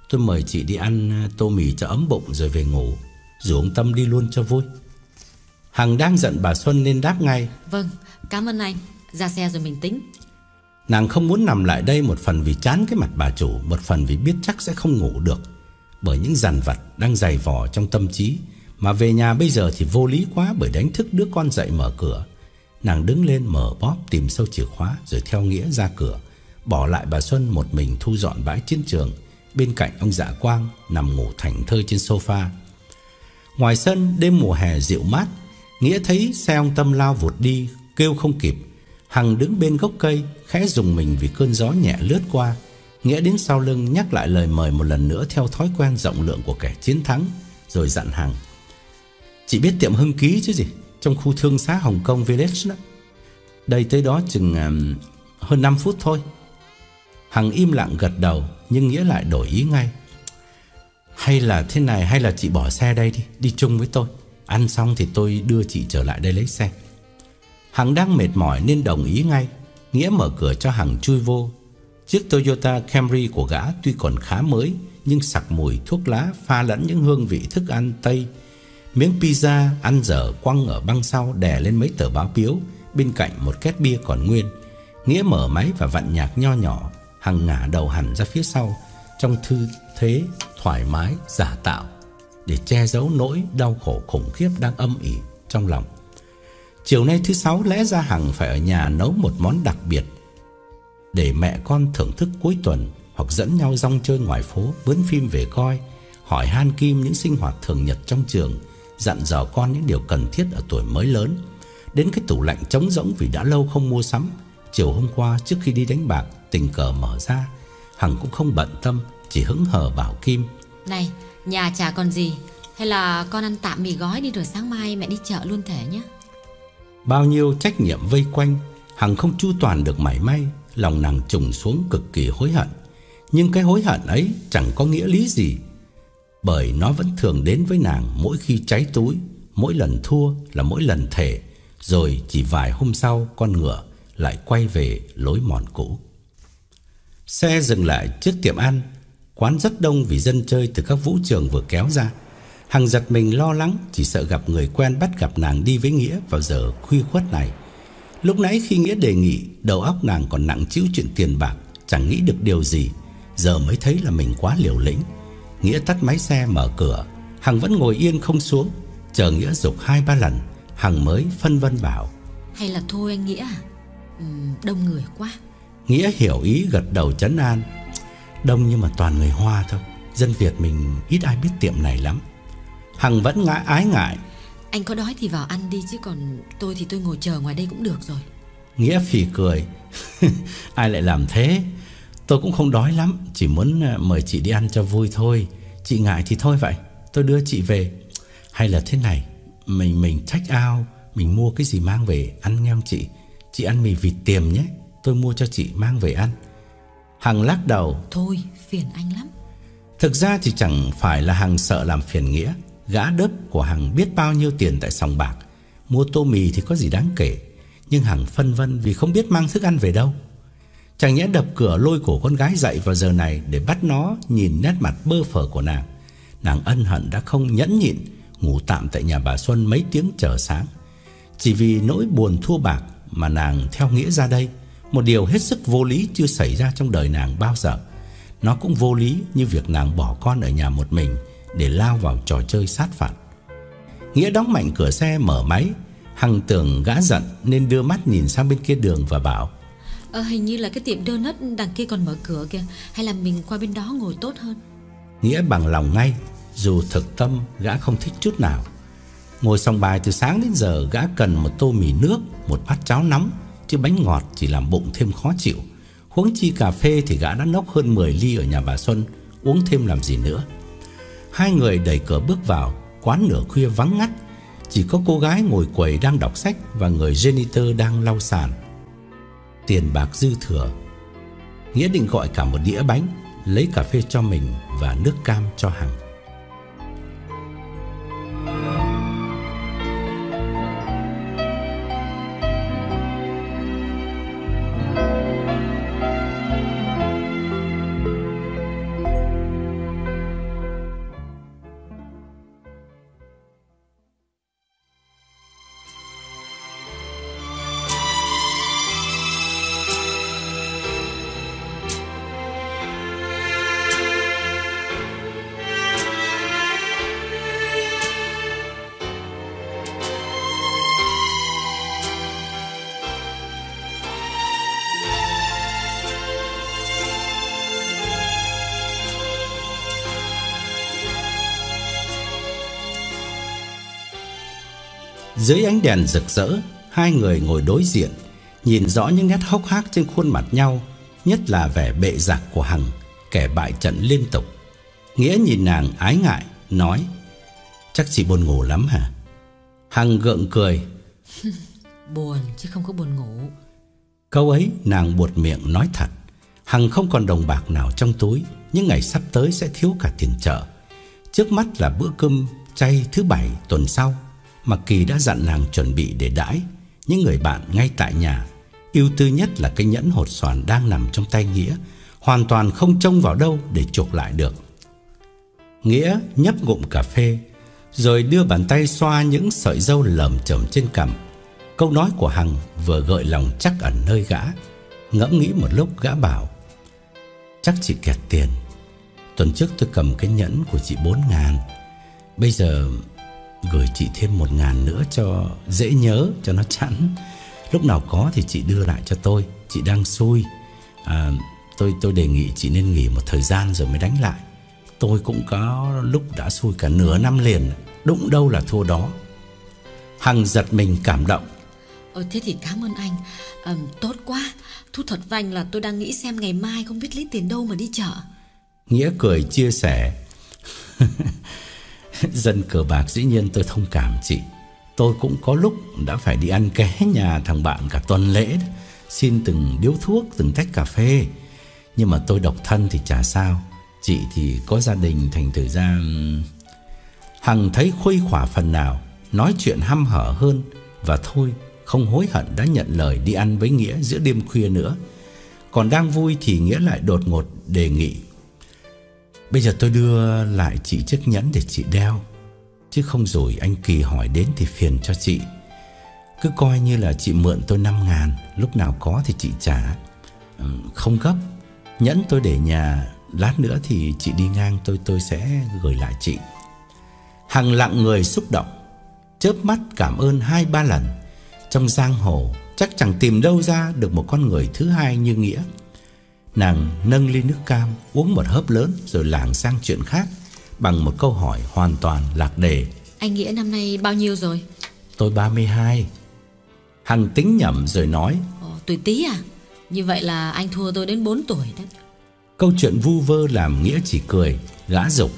Tôi mời chị đi ăn à, tô mì cho ấm bụng rồi về ngủ. Rủ ông Tâm đi luôn cho vui. Hằng đang giận bà Xuân nên đáp ngay. Vâng, cảm ơn anh. Ra xe rồi mình tính. Nàng không muốn nằm lại đây một phần vì chán cái mặt bà chủ Một phần vì biết chắc sẽ không ngủ được. Bởi những dằn vặt đang dày vò trong tâm trí Mà về nhà bây giờ thì vô lý quá Bởi đánh thức đứa con dậy mở cửa. Nàng đứng lên mở bóp tìm sâu chìa khóa Rồi theo Nghĩa ra cửa Bỏ lại bà Xuân một mình thu dọn bãi chiến trường Bên cạnh ông dạ quang Nằm ngủ thành thơi trên sofa. Ngoài sân đêm mùa hè dịu mát Nghĩa thấy xe ông Tâm lao vụt đi Kêu không kịp. Hằng đứng bên gốc cây Khẽ dùng mình vì cơn gió nhẹ lướt qua. Nghĩa đến sau lưng nhắc lại lời mời một lần nữa Theo thói quen rộng lượng của kẻ chiến thắng Rồi dặn Hằng. Chị biết tiệm Hưng Ký chứ gì? Trong khu thương xá Hồng Kông Village đó. Đây tới đó chừng um, hơn 5 phút thôi. Hằng im lặng gật đầu. Nhưng Nghĩa lại đổi ý ngay. Hay là thế này, Hay là chị bỏ xe đây đi Đi chung với tôi. Ăn xong thì tôi đưa chị trở lại đây lấy xe. Hằng đang mệt mỏi nên đồng ý ngay. Nghĩa mở cửa cho Hằng chui vô. Chiếc Toyota Camry của gã tuy còn khá mới, Nhưng sặc mùi thuốc lá pha lẫn những hương vị thức ăn Tây. Miếng pizza ăn dở quăng ở băng sau đè lên mấy tờ báo biếu Bên cạnh một két bia còn nguyên. Nghĩa mở máy và vặn nhạc nho nhỏ. Hằng ngả đầu hẳn ra phía sau, Trong thư thế thoải mái, giả tạo, Để che giấu nỗi đau khổ khủng khiếp đang âm ỉ trong lòng. Chiều nay thứ sáu, lẽ ra Hằng phải ở nhà nấu một món đặc biệt Để mẹ con thưởng thức cuối tuần, Hoặc dẫn nhau rong chơi ngoài phố Bướn phim về coi, Hỏi han Kim những sinh hoạt thường nhật trong trường, Dặn dò con những điều cần thiết ở tuổi mới lớn. Đến cái tủ lạnh trống rỗng vì đã lâu không mua sắm, Chiều hôm qua trước khi đi đánh bạc Tình cờ mở ra. Hằng cũng không bận tâm Chỉ hứng hờ bảo Kim. Này, nhà chả còn gì. Hay là con ăn tạm mì gói đi rồi sáng mai mẹ đi chợ luôn thể nhé. Bao nhiêu trách nhiệm vây quanh Hằng không chu toàn được mảy may. Lòng nàng trùng xuống cực kỳ hối hận. Nhưng cái hối hận ấy chẳng có nghĩa lý gì Bởi nó vẫn thường đến với nàng mỗi khi cháy túi Mỗi lần thua là mỗi lần thể Rồi chỉ vài hôm sau con ngựa lại quay về lối mòn cũ Xe dừng lại trước tiệm ăn. Quán rất đông vì dân chơi từ các vũ trường vừa kéo ra. Hằng giật mình lo lắng Chỉ sợ gặp người quen bắt gặp nàng đi với Nghĩa Vào giờ khuya khuất này. Lúc nãy khi Nghĩa đề nghị Đầu óc nàng còn nặng chịu chuyện tiền bạc Chẳng nghĩ được điều gì. Giờ mới thấy là mình quá liều lĩnh. Nghĩa tắt máy xe mở cửa. Hằng vẫn ngồi yên không xuống Chờ Nghĩa dục hai ba lần. Hằng mới phân vân bảo Hay là thôi anh Nghĩa à? Ừ, Đông người quá. Nghĩa hiểu ý gật đầu chấn an. Đông nhưng mà toàn người Hoa thôi. Dân Việt mình ít ai biết tiệm này lắm. Hằng vẫn ngã ái ngại. Anh có đói thì vào ăn đi chứ còn tôi thì tôi ngồi chờ ngoài đây cũng được rồi. Nghĩa phì cười. Ai lại làm thế? Tôi cũng không đói lắm Chỉ muốn à, mời chị đi ăn cho vui thôi. Chị ngại thì thôi vậy. Tôi đưa chị về. Hay là thế này Mình mình check out Mình mua cái gì mang về ăn nghe không chị? Chị ăn mì vịt tiềm nhé Tôi mua cho chị mang về ăn. Hằng lắc đầu. Thôi phiền anh lắm. Thực ra thì chẳng phải là Hằng sợ làm phiền Nghĩa. Gã đớp của Hằng biết bao nhiêu tiền tại sòng bạc. Mua tô mì thì có gì đáng kể. Nhưng Hằng phân vân vì không biết mang thức ăn về đâu. Chẳng nhẽ đập cửa lôi cổ con gái dậy vào giờ này Để bắt nó nhìn nét mặt bơ phờ của nàng. Nàng ân hận đã không nhẫn nhịn Ngủ tạm tại nhà bà Xuân mấy tiếng chờ sáng. Chỉ vì nỗi buồn thua bạc Mà nàng theo nghĩa ra đây Một điều hết sức vô lý chưa xảy ra trong đời nàng bao giờ. Nó cũng vô lý như việc nàng bỏ con ở nhà một mình Để lao vào trò chơi sát phạt. Nghĩa đóng mạnh cửa xe mở máy Hằng tưởng gã giận nên đưa mắt nhìn sang bên kia đường và bảo Ờ hình như là cái tiệm donut đằng kia còn mở cửa kìa. Hay là mình qua bên đó ngồi tốt hơn? Nghĩa bằng lòng ngay Dù thực tâm gã không thích chút nào. Ngồi xong bài từ sáng đến giờ Gã cần một tô mì nước Một bát cháo nóng Chứ bánh ngọt chỉ làm bụng thêm khó chịu. Huống chi cà phê thì gã đã nốc hơn 10 ly ở nhà bà Xuân, Uống thêm làm gì nữa. Hai người đẩy cửa bước vào, Quán nửa khuya vắng ngắt. Chỉ có cô gái ngồi quầy đang đọc sách Và người janitor đang lau sàn. Tiền bạc dư thừa. Nghĩa định gọi cả một đĩa bánh, Lấy cà phê cho mình Và nước cam cho Hằng. Dưới ánh đèn rực rỡ, hai người ngồi đối diện, nhìn rõ những nét hốc hác trên khuôn mặt nhau, nhất là vẻ bệ giặc của Hằng, kẻ bại trận liên tục. Nghĩa nhìn nàng ái ngại, nói: "Chắc chị buồn ngủ lắm hả?" Hằng gượng cười: Buồn chứ không có buồn ngủ Câu ấy nàng buột miệng nói thật Hằng không còn đồng bạc nào trong túi Những ngày sắp tới sẽ thiếu cả tiền chợ Trước mắt là bữa cơm chay thứ bảy tuần sau mà Kỳ đã dặn nàng chuẩn bị để đãi, Những người bạn ngay tại nhà. Ưu tư nhất là cái nhẫn hột xoàn đang nằm trong tay Nghĩa, Hoàn toàn không trông vào đâu để chuộc lại được. Nghĩa nhấp ngụm cà phê, Rồi đưa bàn tay xoa những sợi râu lởm chởm trên cằm. Câu nói của Hằng vừa gợi lòng chắc ẩn nơi gã, Ngẫm nghĩ một lúc gã bảo, Chắc chị kẹt tiền. Tuần trước tôi cầm cái nhẫn của chị bốn ngàn, Bây giờ gửi chị thêm 1 ngàn nữa cho dễ nhớ cho nó chẵn. Lúc nào có thì chị đưa lại cho tôi. Chị đang xui. À, tôi, tôi đề nghị chị nên nghỉ một thời gian rồi mới đánh lại. Tôi cũng có lúc đã xui cả nửa năm liền Đụng đâu là thua đó. Hằng giật mình cảm động. Ờ thế thì cảm ơn anh. À, Tốt quá. Thu thật với anh là tôi đang nghĩ xem ngày mai không biết lấy tiền đâu mà đi chợ. Nghĩa cười chia sẻ Dân cờ bạc dĩ nhiên tôi thông cảm chị. Tôi cũng có lúc đã phải đi ăn ké nhà thằng bạn cả tuần lễ. Xin từng điếu thuốc, từng tách cà phê. Nhưng mà tôi độc thân thì chả sao. Chị thì có gia đình thành thử ra Hằng thấy khuây khỏa phần nào Nói chuyện hăm hở hơn. Và thôi không hối hận đã nhận lời đi ăn với Nghĩa giữa đêm khuya nữa. Còn đang vui thì Nghĩa lại đột ngột đề nghị Bây giờ tôi đưa lại chị chiếc nhẫn để chị đeo, Chứ không rồi anh Kỳ hỏi đến thì phiền cho chị. Cứ coi như là chị mượn tôi 5 ngàn, Lúc nào có thì chị trả. Ừ, không gấp. Nhẫn tôi để nhà, Lát nữa thì chị đi ngang, tôi tôi sẽ gửi lại chị. Hằng lặng người xúc động, Chớp mắt cảm ơn hai ba lần. Trong giang hồ, Chắc chẳng tìm đâu ra được một con người thứ hai như Nghĩa. Nàng nâng ly nước cam Uống một hớp lớn Rồi lảng sang chuyện khác Bằng một câu hỏi hoàn toàn lạc đề. Anh Nghĩa năm nay bao nhiêu rồi? Tôi 32 Hằng tính nhẩm rồi nói. Ồ, Tuổi tí à? Như vậy là anh thua tôi đến 4 tuổi đấy. Câu chuyện vu vơ làm Nghĩa chỉ cười Gã dục.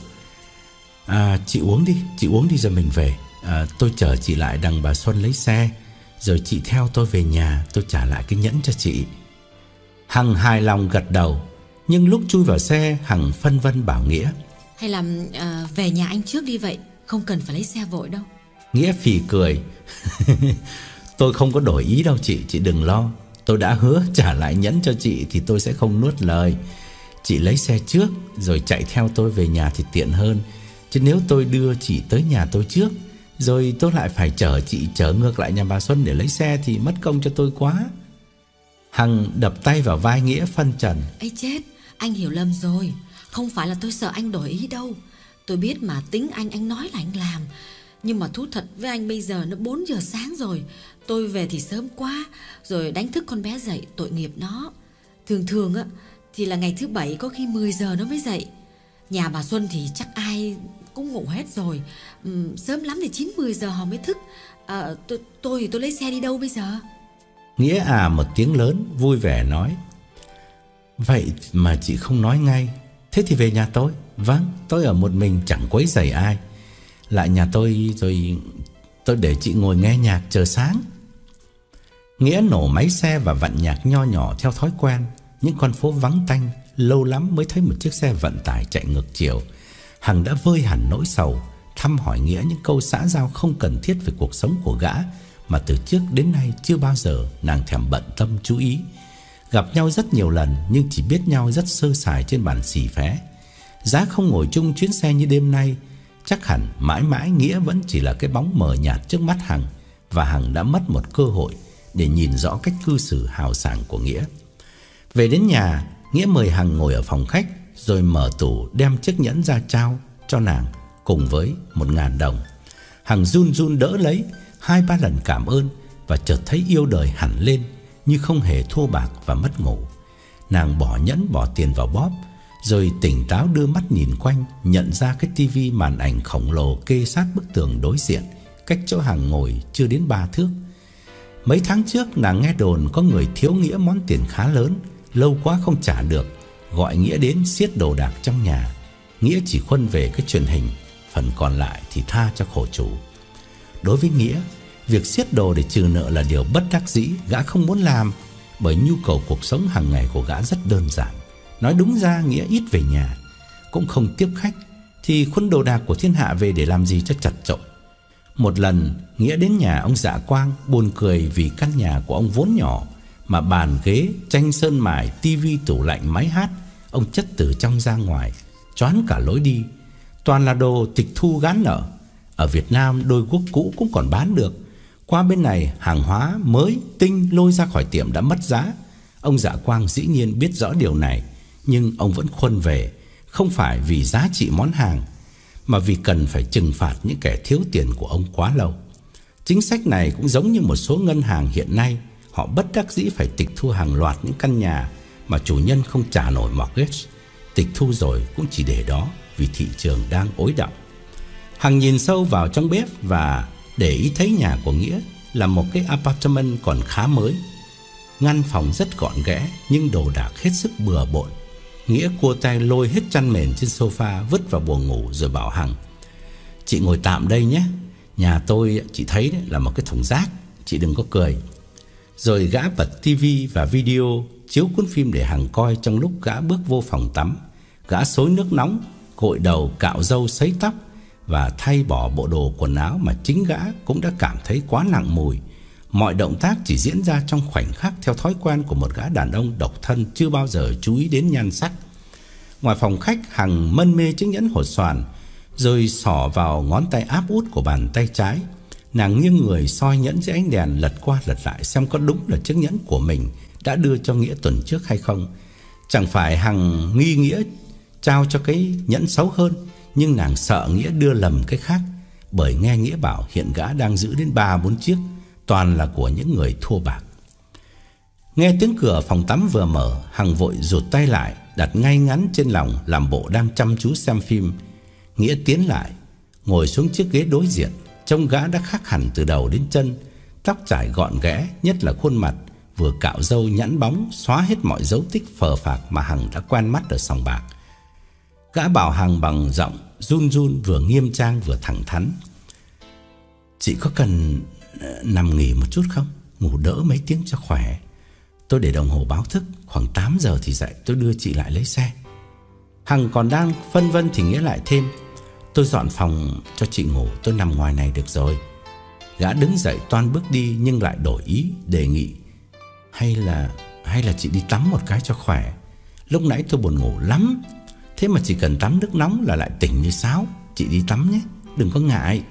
À chị uống đi Chị uống đi rồi mình về. À, Tôi chở chị lại đằng bà Xuân lấy xe Rồi chị theo tôi về nhà Tôi trả lại cái nhẫn cho chị Hằng hài lòng gật đầu Nhưng lúc chui vào xe Hằng phân vân bảo Nghĩa. Hay là à, về nhà anh trước đi vậy Không cần phải lấy xe vội đâu. Nghĩa phì cười. Tôi không có đổi ý đâu chị Chị đừng lo. Tôi đã hứa trả lại nhẫn cho chị Thì tôi sẽ không nuốt lời. Chị lấy xe trước Rồi chạy theo tôi về nhà thì tiện hơn. Chứ nếu tôi đưa chị tới nhà tôi trước Rồi tôi lại phải chở chị Chở ngược lại nhà bà Xuân để lấy xe Thì mất công cho tôi quá Hằng đập tay vào vai Nghĩa phân trần. Ấy chết Anh hiểu lầm rồi. Không phải là tôi sợ anh đổi ý đâu. Tôi biết mà tính anh anh nói là anh làm. Nhưng mà thú thật với anh bây giờ nó 4 giờ sáng rồi. Tôi về thì sớm quá Rồi đánh thức con bé dậy tội nghiệp nó. Thường thường á Thì là ngày thứ bảy có khi 10 giờ nó mới dậy. Nhà bà Xuân thì chắc ai cũng ngủ hết rồi. Sớm lắm thì 9-10 giờ họ mới thức. À, tôi, tôi tôi lấy xe đi đâu bây giờ? Nghĩa à một tiếng lớn, vui vẻ nói. Vậy mà chị không nói ngay. Thế thì về nhà tôi. Vâng tôi ở một mình, chẳng quấy rầy ai. Lại nhà tôi, rồi Tôi để chị ngồi nghe nhạc chờ sáng. Nghĩa nổ máy xe và vặn nhạc nho nhỏ theo thói quen. Những con phố vắng tanh, Lâu lắm mới thấy một chiếc xe vận tải chạy ngược chiều. Hằng đã vơi hẳn nỗi sầu, Thăm hỏi Nghĩa những câu xã giao không cần thiết về cuộc sống của gã. Mà từ trước đến nay chưa bao giờ nàng thèm bận tâm chú ý. Gặp nhau rất nhiều lần nhưng chỉ biết nhau rất sơ sài trên bàn xì phé. Giá không ngồi chung chuyến xe như đêm nay, Chắc hẳn mãi mãi Nghĩa vẫn chỉ là cái bóng mờ nhạt trước mắt Hằng Và Hằng đã mất một cơ hội để nhìn rõ cách cư xử hào sảng của Nghĩa. Về đến nhà, Nghĩa mời Hằng ngồi ở phòng khách Rồi mở tủ đem chiếc nhẫn ra trao cho nàng Cùng với một ngàn đồng. Hằng run run đỡ lấy Hai ba lần cảm ơn Và chợt thấy yêu đời hẳn lên Như không hề thua bạc và mất ngủ. Nàng bỏ nhẫn, bỏ tiền vào bóp, Rồi tỉnh táo đưa mắt nhìn quanh, Nhận ra cái tivi màn ảnh khổng lồ Kê sát bức tường đối diện, Cách chỗ hàng ngồi chưa đến ba thước. Mấy tháng trước, nàng nghe đồn Có người thiếu nghĩa món tiền khá lớn, Lâu quá không trả được, Gọi Nghĩa đến siết đồ đạc trong nhà. Nghĩa chỉ khuân về cái truyền hình, Phần còn lại thì tha cho khổ chủ. Đối với Nghĩa Việc siết đồ để trừ nợ là điều bất đắc dĩ Gã không muốn làm Bởi nhu cầu cuộc sống hàng ngày của gã rất đơn giản. Nói đúng ra Nghĩa ít về nhà Cũng không tiếp khách Thì khuân đồ đạc của thiên hạ về để làm gì cho chặt chội. Một lần Nghĩa đến nhà ông dạ quang Buồn cười vì căn nhà của ông vốn nhỏ Mà bàn ghế, tranh sơn mài, tivi, tủ lạnh, máy hát Ông chất từ trong ra ngoài Choán cả lối đi. Toàn là đồ tịch thu gán nợ. Ở Việt Nam, đôi quốc cũ cũng còn bán được. Qua bên này, hàng hóa mới, tinh lôi ra khỏi tiệm đã mất giá. Ông dạ quang dĩ nhiên biết rõ điều này, Nhưng ông vẫn khuân về, Không phải vì giá trị món hàng, Mà vì cần phải trừng phạt những kẻ thiếu tiền của ông quá lâu. Chính sách này cũng giống như một số ngân hàng hiện nay, Họ bất đắc dĩ phải tịch thu hàng loạt những căn nhà Mà chủ nhân không trả nổi mortgage. Tịch thu rồi cũng chỉ để đó Vì thị trường đang ối động Hằng nhìn sâu vào trong bếp Và để ý thấy nhà của Nghĩa Là một cái apartment còn khá mới. Ngăn phòng rất gọn ghẽ, Nhưng đồ đạc hết sức bừa bộn. Nghĩa cua tay lôi hết chăn mền trên sofa, Vứt vào buồng ngủ rồi bảo Hằng, Chị ngồi tạm đây nhé. Nhà tôi, chị thấy đấy, là một cái thùng rác. Chị đừng có cười. Rồi gã bật tivi và video Chiếu cuốn phim để Hằng coi Trong lúc gã bước vô phòng tắm. Gã xối nước nóng, Gội đầu cạo râu sấy tóc và thay bỏ bộ đồ quần áo Mà chính gã cũng đã cảm thấy quá nặng mùi. Mọi động tác chỉ diễn ra trong khoảnh khắc Theo thói quen của một gã đàn ông độc thân Chưa bao giờ chú ý đến nhan sắc. Ngoài phòng khách, Hằng mân mê chiếc nhẫn hột xoàn, Rồi xỏ vào ngón tay áp út của bàn tay trái. Nàng nghiêng người soi nhẫn dưới ánh đèn Lật qua lật lại xem có đúng là chiếc nhẫn của mình Đã đưa cho Nghĩa tuần trước hay không. Chẳng phải Hằng nghi Nghĩa Trao cho cái nhẫn xấu hơn nhưng nàng sợ Nghĩa đưa lầm cái khác, Bởi nghe Nghĩa bảo hiện gã đang giữ đến 3-4 chiếc, Toàn là của những người thua bạc. Nghe tiếng cửa phòng tắm vừa mở, Hằng vội rụt tay lại, Đặt ngay ngắn trên lòng Làm bộ đang chăm chú xem phim. Nghĩa tiến lại, Ngồi xuống chiếc ghế đối diện, Trông gã đã khác hẳn từ đầu đến chân, Tóc trải gọn ghẽ, Nhất là khuôn mặt, Vừa cạo râu nhẵn bóng, Xóa hết mọi dấu tích phờ phạc Mà Hằng đã quen mắt ở sòng bạc. Gã bảo Hằng bằng giọng Run run, vừa nghiêm trang vừa thẳng thắn. Chị có cần ờ, nằm nghỉ một chút không? Ngủ đỡ mấy tiếng cho khỏe. Tôi để đồng hồ báo thức, Khoảng 8 giờ thì dậy, tôi đưa chị lại lấy xe. Hằng còn đang phân vân thì nghĩa lại thêm. Tôi dọn phòng cho chị ngủ, Tôi nằm ngoài này được rồi. Gã đứng dậy toan bước đi Nhưng lại đổi ý, đề nghị. Hay là hay là chị đi tắm một cái cho khỏe? Lúc nãy tôi buồn ngủ lắm. Thế mà chỉ cần tắm nước nóng là lại tỉnh như sáo. Chị đi tắm nhé Đừng có ngại.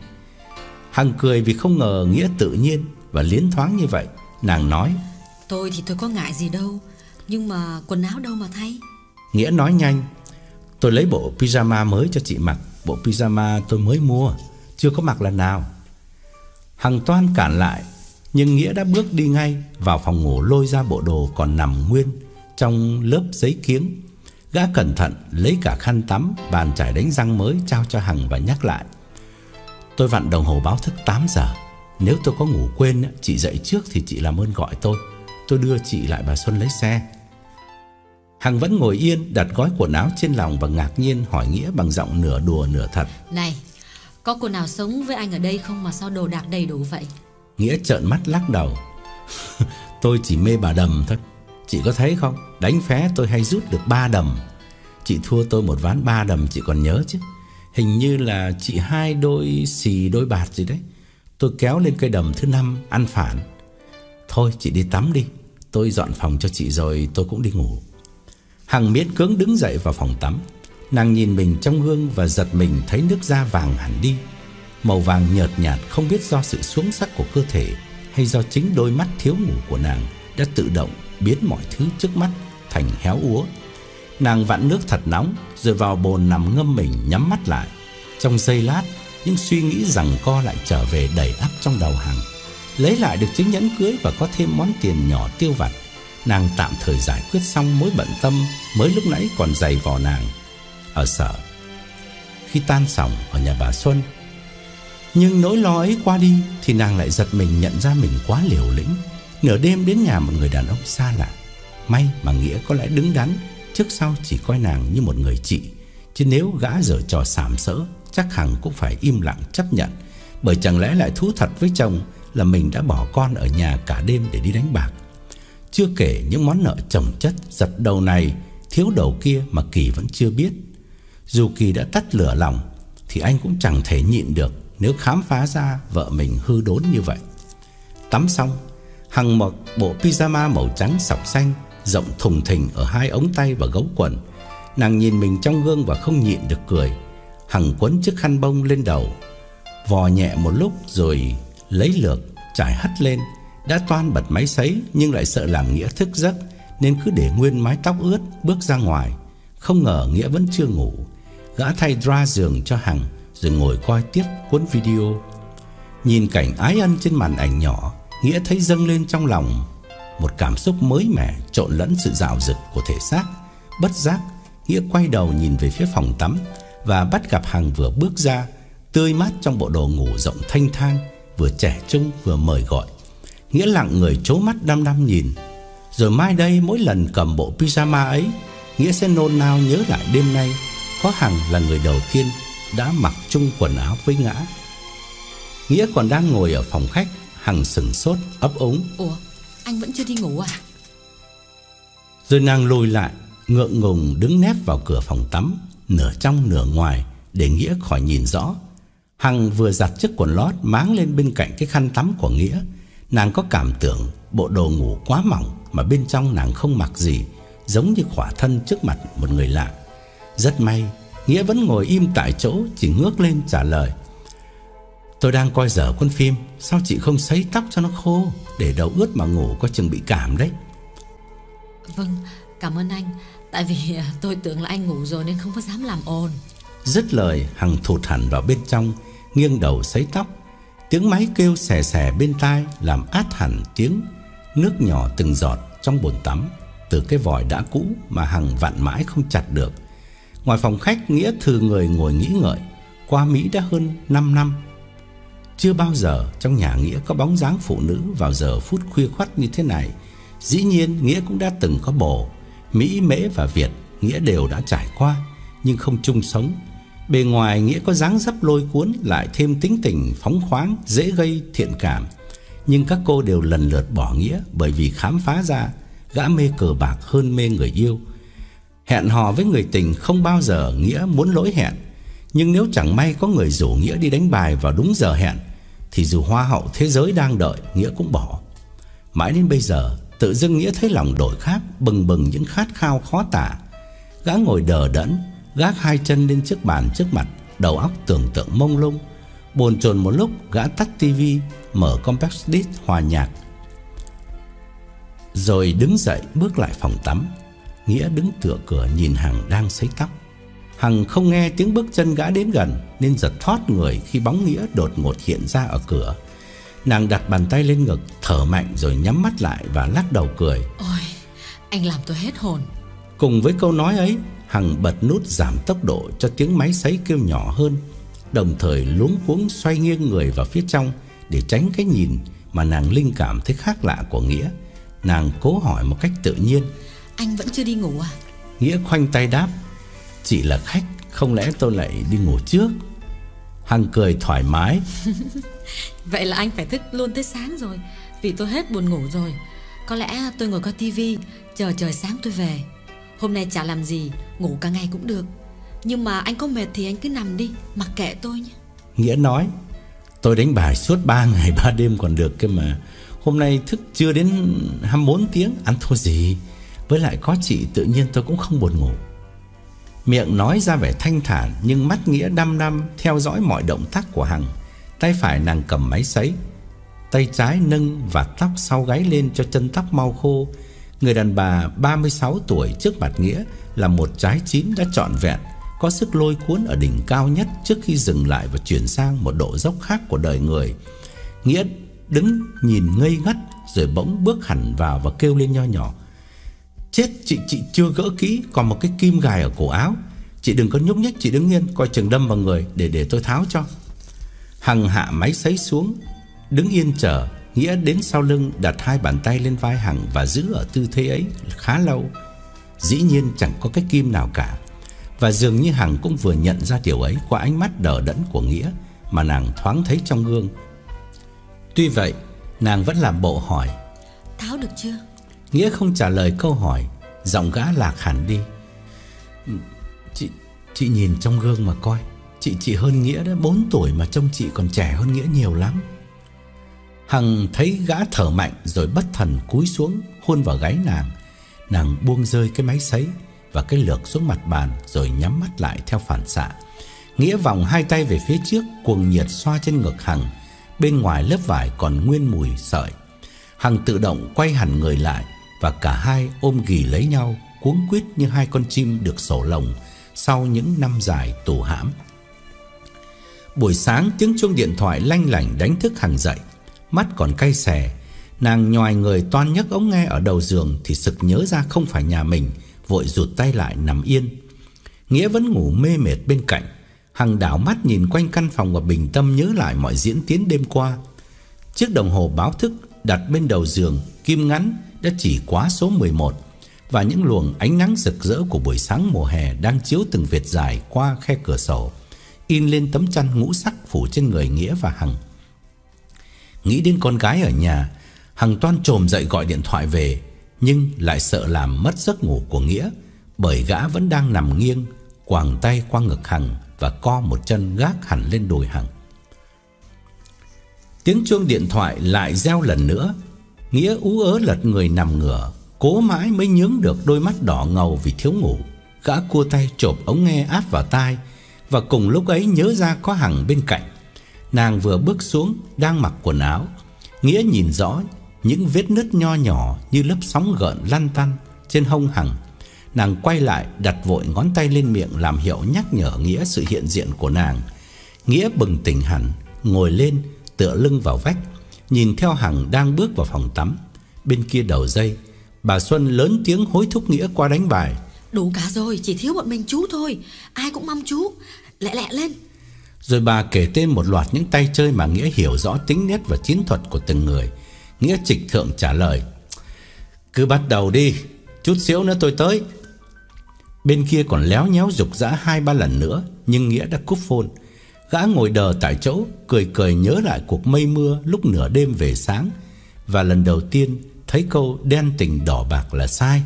Hằng cười vì không ngờ Nghĩa tự nhiên Và liến thoáng như vậy. Nàng nói Tôi thì tôi có ngại gì đâu Nhưng mà quần áo đâu mà thay? Nghĩa nói nhanh Tôi lấy bộ pyjama mới cho chị mặc. Bộ pyjama tôi mới mua Chưa có mặc lần nào. Hằng toan cản lại Nhưng Nghĩa đã bước đi ngay Vào phòng ngủ lôi ra bộ đồ còn nằm nguyên Trong lớp giấy kiếng Gã cẩn thận lấy cả khăn tắm Bàn chải đánh răng mới trao cho Hằng và nhắc lại. Tôi vặn đồng hồ báo thức 8 giờ. Nếu tôi có ngủ quên Chị dậy trước thì chị làm ơn gọi tôi. Tôi đưa chị lại bà Xuân lấy xe. Hằng vẫn ngồi yên đặt gói quần áo trên lòng Và ngạc nhiên hỏi Nghĩa bằng giọng nửa đùa nửa thật. Này Có cô nào sống với anh ở đây không mà sao đồ đạc đầy đủ vậy? Nghĩa trợn mắt lắc đầu. Tôi chỉ mê bà đầm thôi Chị có thấy không? Đánh phé tôi hay rút được ba đầm. Chị thua tôi một ván ba đầm, chị còn nhớ chứ. Hình như là chị hai đôi xì đôi bạt gì đấy. Tôi kéo lên cây đầm thứ năm, Ăn phản. Thôi, chị đi tắm đi. Tôi dọn phòng cho chị rồi tôi cũng đi ngủ. Hằng miễn cưỡng đứng dậy vào phòng tắm. Nàng nhìn mình trong gương Và giật mình thấy nước da vàng hẳn đi. Màu vàng nhợt nhạt, Không biết do sự xuống sắc của cơ thể Hay do chính đôi mắt thiếu ngủ của nàng Đã tự động biến mọi thứ trước mắt Thành héo úa. Nàng vặn nước thật nóng Rồi vào bồn nằm ngâm mình nhắm mắt lại. Trong giây lát, Những suy nghĩ rằng co lại trở về đầy ắp trong đầu hàng. Lấy lại được chứng nhẫn cưới Và có thêm món tiền nhỏ tiêu vặt, Nàng tạm thời giải quyết xong mối bận tâm Mới lúc nãy còn dày vò nàng. Ở sở, Khi tan sòng ở nhà bà Xuân, Nhưng nỗi lo ấy qua đi Thì nàng lại giật mình nhận ra mình quá liều lĩnh. Nửa đêm đến nhà một người đàn ông xa lạ. May mà Nghĩa có lẽ đứng đắn, Trước sau chỉ coi nàng như một người chị. Chứ nếu gã dở trò sàm sỡ, Chắc hẳn cũng phải im lặng chấp nhận. Bởi chẳng lẽ lại thú thật với chồng Là mình đã bỏ con ở nhà cả đêm để đi đánh bạc? Chưa kể những món nợ chồng chất, Giật đầu này, Thiếu đầu kia mà Kỳ vẫn chưa biết. Dù Kỳ đã tắt lửa lòng Thì anh cũng chẳng thể nhịn được Nếu khám phá ra vợ mình hư đốn như vậy. Tắm xong Hằng mặc bộ pyjama màu trắng sọc xanh, Rộng thùng thình ở hai ống tay và gấu quần. Nàng nhìn mình trong gương và không nhịn được cười. Hằng quấn chiếc khăn bông lên đầu, Vò nhẹ một lúc rồi lấy lược, trải hắt lên. Đã toan bật máy sấy nhưng lại sợ làm Nghĩa thức giấc, Nên cứ để nguyên mái tóc ướt bước ra ngoài. Không ngờ Nghĩa vẫn chưa ngủ. Gã thay dra giường cho Hằng Rồi ngồi coi tiếp cuốn video. Nhìn cảnh ái ân trên màn ảnh nhỏ Nghĩa thấy dâng lên trong lòng một cảm xúc mới mẻ trộn lẫn sự dạo dực của thể xác. Bất giác, Nghĩa quay đầu nhìn về phía phòng tắm và bắt gặp Hằng vừa bước ra, tươi mát trong bộ đồ ngủ rộng thanh thang, vừa trẻ trung vừa mời gọi. Nghĩa lặng người chố mắt đăm đăm nhìn. Rồi mai đây mỗi lần cầm bộ pyjama ấy, Nghĩa sẽ nôn nao nhớ lại đêm nay có Hằng là người đầu tiên đã mặc chung quần áo với ngã. Nghĩa còn đang ngồi ở phòng khách, Hằng sừng sốt ấp úng. Ủa, anh vẫn chưa đi ngủ à? Rồi nàng lùi lại Ngượng ngùng đứng nép vào cửa phòng tắm Nửa trong nửa ngoài Để Nghĩa khỏi nhìn rõ. Hằng vừa giặt chiếc quần lót Máng lên bên cạnh cái khăn tắm của Nghĩa. Nàng có cảm tưởng Bộ đồ ngủ quá mỏng Mà bên trong nàng không mặc gì Giống như khỏa thân trước mặt một người lạ. Rất may Nghĩa vẫn ngồi im tại chỗ Chỉ ngước lên trả lời Tôi đang coi dở con phim Sao chị không sấy tóc cho nó khô? Để đầu ướt mà ngủ có chừng bị cảm đấy. Vâng cảm ơn anh. Tại vì à, tôi tưởng là anh ngủ rồi Nên không có dám làm ồn. Dứt lời Hằng thụt hẳn vào bên trong Nghiêng đầu sấy tóc. Tiếng máy kêu xè xè bên tai Làm át hẳn tiếng Nước nhỏ từng giọt trong bồn tắm Từ cái vòi đã cũ Mà Hằng vặn mãi không chặt được. Ngoài phòng khách Nghĩa thư người ngồi nghĩ ngợi Qua Mỹ đã hơn 5 năm chưa bao giờ trong nhà Nghĩa có bóng dáng phụ nữ vào giờ phút khuya khoắt như thế này. Dĩ nhiên Nghĩa cũng đã từng có bồ, Mỹ, Mễ và Việt Nghĩa đều đã trải qua nhưng không chung sống. Bề ngoài Nghĩa có dáng dấp lôi cuốn Lại thêm tính tình phóng khoáng Dễ gây thiện cảm Nhưng các cô đều lần lượt bỏ Nghĩa Bởi vì khám phá ra Gã mê cờ bạc hơn mê người yêu Hẹn hò với người tình không bao giờ Nghĩa muốn lỗi hẹn Nhưng nếu chẳng may có người rủ Nghĩa đi đánh bài vào đúng giờ hẹn thì dù hoa hậu thế giới đang đợi, Nghĩa cũng bỏ. Mãi đến bây giờ, Tự dưng Nghĩa thấy lòng đổi khác, Bừng bừng những khát khao khó tả. Gã ngồi đờ đẫn, Gác hai chân lên chiếc bàn trước mặt, Đầu óc tưởng tượng mông lung. Bồn chồn một lúc, gã tắt tivi Mở compact disc hòa nhạc. Rồi đứng dậy bước lại phòng tắm. Nghĩa đứng tựa cửa nhìn hàng đang sấy tóc. Hằng không nghe tiếng bước chân gã đến gần Nên giật thoát người khi bóng Nghĩa đột ngột hiện ra ở cửa. Nàng đặt bàn tay lên ngực Thở mạnh rồi nhắm mắt lại và lắc đầu cười. Ôi anh làm tôi hết hồn. Cùng với câu nói ấy Hằng bật nút giảm tốc độ cho tiếng máy sấy kêu nhỏ hơn Đồng thời luống cuống xoay nghiêng người vào phía trong Để tránh cái nhìn mà nàng linh cảm thấy khác lạ của Nghĩa. Nàng cố hỏi một cách tự nhiên. Anh vẫn chưa đi ngủ à? Nghĩa khoanh tay đáp Chỉ là khách Không lẽ tôi lại đi ngủ trước? Hằng cười thoải mái. Vậy là anh phải thức luôn tới sáng rồi Vì tôi hết buồn ngủ rồi. Có lẽ tôi ngồi coi tivi Chờ trời sáng tôi về. Hôm nay chả làm gì Ngủ cả ngày cũng được. Nhưng mà anh có mệt thì anh cứ nằm đi Mặc kệ tôi nhé. Nghĩa nói Tôi đánh bài suốt 3 ngày 3 đêm còn được cơ mà. Hôm nay thức chưa đến 24 tiếng Ăn thua gì? Với lại có chị tự nhiên tôi cũng không buồn ngủ Miệng nói ra vẻ thanh thản, Nhưng mắt Nghĩa đăm đăm, Theo dõi mọi động tác của Hằng. Tay phải nàng cầm máy sấy, Tay trái nâng và tóc sau gáy lên cho chân tóc mau khô. Người đàn bà 36 tuổi trước mặt Nghĩa Là một trái chín đã trọn vẹn, Có sức lôi cuốn ở đỉnh cao nhất Trước khi dừng lại và chuyển sang một độ dốc khác của đời người. Nghĩa đứng nhìn ngây ngất, Rồi bỗng bước hẳn vào và kêu lên nho nhỏ Chết, chị chị chưa gỡ kỹ, Còn một cái kim gài ở cổ áo. Chị đừng có nhúc nhích, chị đứng yên, Coi chừng đâm vào người để để tôi tháo cho. Hằng hạ máy sấy xuống, Đứng yên chờ, Nghĩa đến sau lưng đặt hai bàn tay lên vai Hằng Và giữ ở tư thế ấy khá lâu. Dĩ nhiên chẳng có cái kim nào cả. Và dường như Hằng cũng vừa nhận ra điều ấy Qua ánh mắt đờ đẫn của Nghĩa, Mà nàng thoáng thấy trong gương. Tuy vậy, nàng vẫn làm bộ hỏi. Tháo được chưa? Nghĩa không trả lời câu hỏi, Giọng gã lạc hẳn đi Chị chị nhìn trong gương mà coi Chị chị hơn Nghĩa đó 4 tuổi mà trông chị còn trẻ hơn Nghĩa nhiều lắm Hằng thấy gã thở mạnh rồi bất thần cúi xuống, hôn vào gáy nàng. Nàng buông rơi cái máy sấy và cái lược xuống mặt bàn rồi nhắm mắt lại theo phản xạ. Nghĩa vòng hai tay về phía trước, cuồng nhiệt xoa trên ngực Hằng. Bên ngoài lớp vải còn nguyên mùi sợi. Hằng tự động quay hẳn người lại và cả hai ôm ghì lấy nhau, cuống quýt như hai con chim được sổ lồng sau những năm dài tù hãm. Buổi sáng, tiếng chuông điện thoại lanh lảnh đánh thức Hằng dậy. Mắt còn cay xè, Nàng nhòi người toan nhấc ống nghe ở đầu giường Thì sực nhớ ra không phải nhà mình, Vội rụt tay lại nằm yên Nghĩa vẫn ngủ mê mệt bên cạnh Hằng đảo mắt nhìn quanh căn phòng Và bình tâm nhớ lại mọi diễn tiến đêm qua Chiếc đồng hồ báo thức Đặt bên đầu giường, Kim ngắn đã chỉ quá số 11 Và những luồng ánh nắng rực rỡ Của buổi sáng mùa hè Đang chiếu từng vệt dài qua khe cửa sổ, In lên tấm chăn ngũ sắc phủ trên người Nghĩa và Hằng. Nghĩ đến con gái ở nhà, Hằng toan trồm dậy gọi điện thoại về, Nhưng lại sợ làm mất giấc ngủ của Nghĩa, Bởi gã vẫn đang nằm nghiêng, Quàng tay qua ngực Hằng Và co một chân gác hẳn lên đùi Hằng. Tiếng chuông điện thoại lại reo lần nữa Nghĩa ú ớ lật người nằm ngửa, Cố mãi mới nhướng được đôi mắt đỏ ngầu vì thiếu ngủ. Gã cua tay chộp ống nghe áp vào tai, Và cùng lúc ấy nhớ ra có Hằng bên cạnh. Nàng vừa bước xuống, Đang mặc quần áo. Nghĩa nhìn rõ những vết nứt nho nhỏ Như lớp sóng gợn lăn tăn Trên hông Hằng. Nàng quay lại, đặt vội ngón tay lên miệng Làm hiệu nhắc nhở Nghĩa sự hiện diện của nàng. Nghĩa bừng tỉnh hẳn, Ngồi lên, tựa lưng vào vách. Nhìn theo Hằng đang bước vào phòng tắm Bên kia đầu dây Bà Xuân lớn tiếng hối thúc Nghĩa qua đánh bài Đủ cả rồi chỉ thiếu một mình chú thôi Ai cũng mong chú Lẹ lẹ lên rồi bà kể tên một loạt những tay chơi mà Nghĩa hiểu rõ tính nét và chiến thuật của từng người. Nghĩa trịch thượng trả lời. Cứ bắt đầu đi, chút xíu nữa tôi tới. Bên kia còn léo nhéo dục dã hai ba lần nữa, Nhưng Nghĩa đã cúp phone Gã ngồi đờ tại chỗ, Cười cười nhớ lại cuộc mây mưa Lúc nửa đêm về sáng. Và lần đầu tiên, thấy câu đen tình đỏ bạc là sai.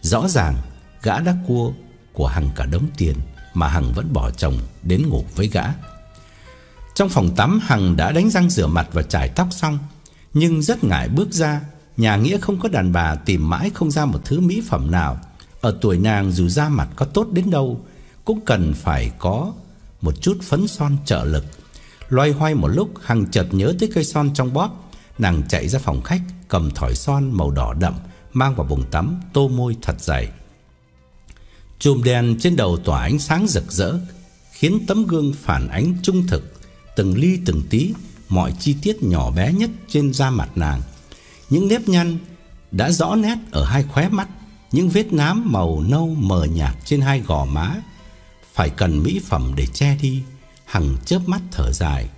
Rõ ràng, gã đã cua của Hằng cả đống tiền Mà Hằng vẫn bỏ chồng đến ngủ với gã. Trong phòng tắm, Hằng đã đánh răng rửa mặt và chải tóc xong. Nhưng rất ngại bước ra, Nhà Nghĩa không có đàn bà tìm mãi không ra một thứ mỹ phẩm nào. Ở tuổi nàng dù da mặt có tốt đến đâu, Cũng cần phải có một chút phấn son trợ lực. Loay hoay một lúc, Hằng chợt nhớ tới cây son trong bóp. Nàng chạy ra phòng khách, Cầm thỏi son màu đỏ đậm, Mang vào bồn tắm, tô môi thật dày. Chùm đèn trên đầu tỏa ánh sáng rực rỡ, Khiến tấm gương phản ánh trung thực, Từng ly từng tí Mọi chi tiết nhỏ bé nhất trên da mặt nàng. Những nếp nhăn Đã rõ nét ở hai khóe mắt, Những vết nám màu nâu mờ nhạt trên hai gò má phải cần mỹ phẩm để che đi. Hằng chớp mắt thở dài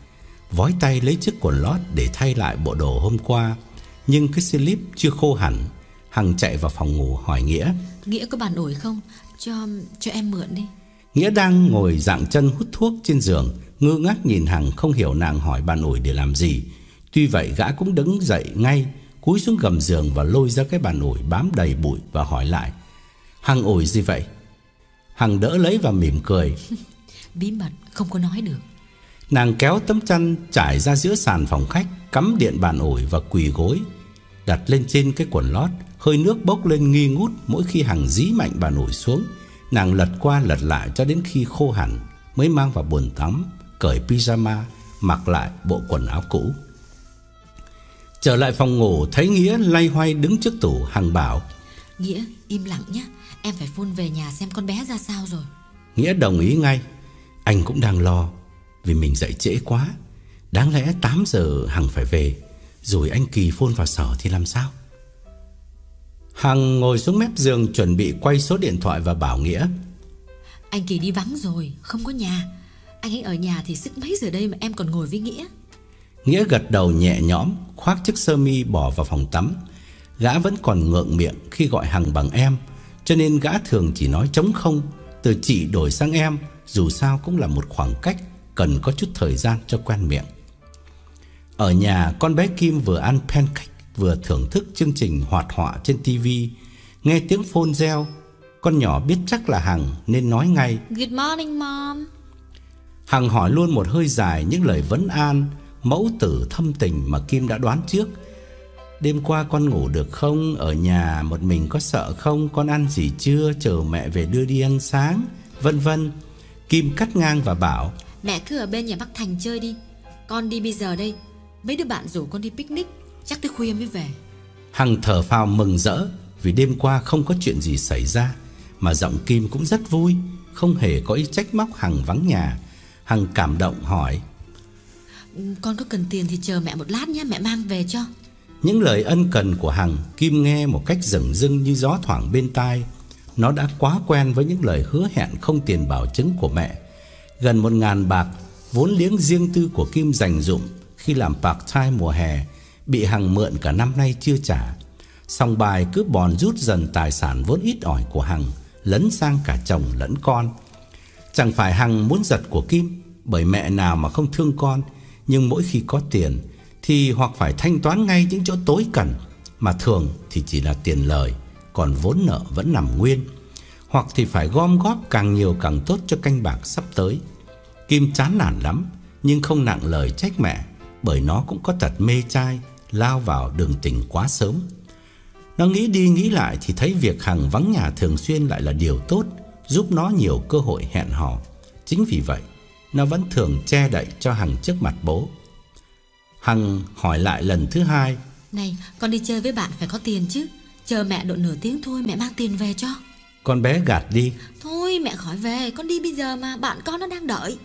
Vói tay lấy chiếc quần lót để thay lại bộ đồ hôm qua. Nhưng cái slip chưa khô hẳn. Hằng chạy vào phòng ngủ hỏi Nghĩa. Nghĩa có bàn ủi không? Cho cho em mượn đi. Nghĩa đang ngồi dạng chân hút thuốc trên giường Ngơ ngác nhìn Hằng không hiểu nàng hỏi bàn ủi để làm gì. Tuy vậy gã cũng đứng dậy ngay Cúi xuống gầm giường và lôi ra cái bàn ủi bám đầy bụi và hỏi lại. Hằng ủi gì vậy Hằng đỡ lấy và mỉm cười. Bí mật không có nói được. Nàng kéo tấm chăn trải ra giữa sàn phòng khách Cắm điện bàn ủi và quỳ gối Đặt lên trên cái quần lót Hơi nước bốc lên nghi ngút Mỗi khi Hằng dí mạnh bàn ủi xuống. Nàng lật qua lật lại cho đến khi khô hẳn Mới mang vào buồn tắm Cởi pyjama Mặc lại bộ quần áo cũ. Trở lại phòng ngủ Thấy Nghĩa lay hoay đứng trước tủ Hằng bảo Nghĩa im lặng nhé Em phải phone về nhà xem con bé ra sao rồi. Nghĩa đồng ý ngay. Anh cũng đang lo Vì mình dậy trễ quá. Đáng lẽ 8 giờ Hằng phải về Rồi anh Kỳ phone vào sở thì làm sao? Hằng ngồi xuống mép giường Chuẩn bị quay số điện thoại và bảo Nghĩa. Anh Kỳ đi vắng rồi Không có nhà. Anh ấy ở nhà thì sức mấy giờ đây mà em còn ngồi với Nghĩa? Nghĩa gật đầu nhẹ nhõm Khoác chiếc sơ mi bỏ vào phòng tắm. Gã vẫn còn ngượng miệng khi gọi Hằng bằng em Cho nên gã thường chỉ nói trống không Từ chị đổi sang em Dù sao cũng là một khoảng cách Cần có chút thời gian cho quen miệng. Ở nhà con bé Kim vừa ăn pancake Vừa thưởng thức chương trình hoạt họa trên tivi Nghe tiếng phone reo Con nhỏ biết chắc là Hằng Nên nói ngay. Good morning mom. Hằng hỏi luôn một hơi dài những lời vấn an Mẫu tử thâm tình mà Kim đã đoán trước Đêm qua con ngủ được không? Ở nhà một mình có sợ không? Con ăn gì chưa? Chờ mẹ về đưa đi ăn sáng. Vân vân. Kim cắt ngang và bảo Mẹ cứ ở bên nhà Bắc Thành chơi đi. Con đi bây giờ đây. Mấy đứa bạn rủ con đi picnic. Chắc tới khuya mới về. Hằng thở phào mừng rỡ Vì đêm qua không có chuyện gì xảy ra Mà giọng Kim cũng rất vui Không hề có ý trách móc Hằng vắng nhà. Hằng cảm động hỏi ừ, Con có cần tiền thì chờ mẹ một lát nhé Mẹ mang về cho những lời ân cần của Hằng Kim nghe một cách rừng rưng như gió thoảng bên tai. Nó đã quá quen với những lời hứa hẹn không tiền bảo chứng của mẹ. Gần một ngàn bạc Vốn liếng riêng tư của Kim dành dụng Khi làm part time mùa hè, Bị Hằng mượn cả năm nay chưa trả. Xong bài cứ bòn rút dần tài sản vốn ít ỏi của Hằng Lấn sang cả chồng lẫn con. Chẳng phải Hằng muốn giật của Kim Bởi mẹ nào mà không thương con, Nhưng mỗi khi có tiền thì hoặc phải thanh toán ngay những chỗ tối cần Mà thường thì chỉ là tiền lời Còn vốn nợ vẫn nằm nguyên Hoặc thì phải gom góp càng nhiều càng tốt cho canh bạc sắp tới Kim chán nản lắm Nhưng không nặng lời trách mẹ Bởi nó cũng có tật mê trai lao vào đường tình quá sớm. Nó nghĩ đi nghĩ lại thì thấy việc Hằng vắng nhà thường xuyên lại là điều tốt, giúp nó nhiều cơ hội hẹn hò. Chính vì vậy, nó vẫn thường che đậy cho Hằng trước mặt bố. Hằng hỏi lại lần thứ hai. Này, con đi chơi với bạn phải có tiền chứ. Chờ mẹ độ nửa tiếng thôi, mẹ mang tiền về cho. Con bé gạt đi. Thôi mẹ khỏi về, con đi bây giờ mà, bạn con nó đang đợi.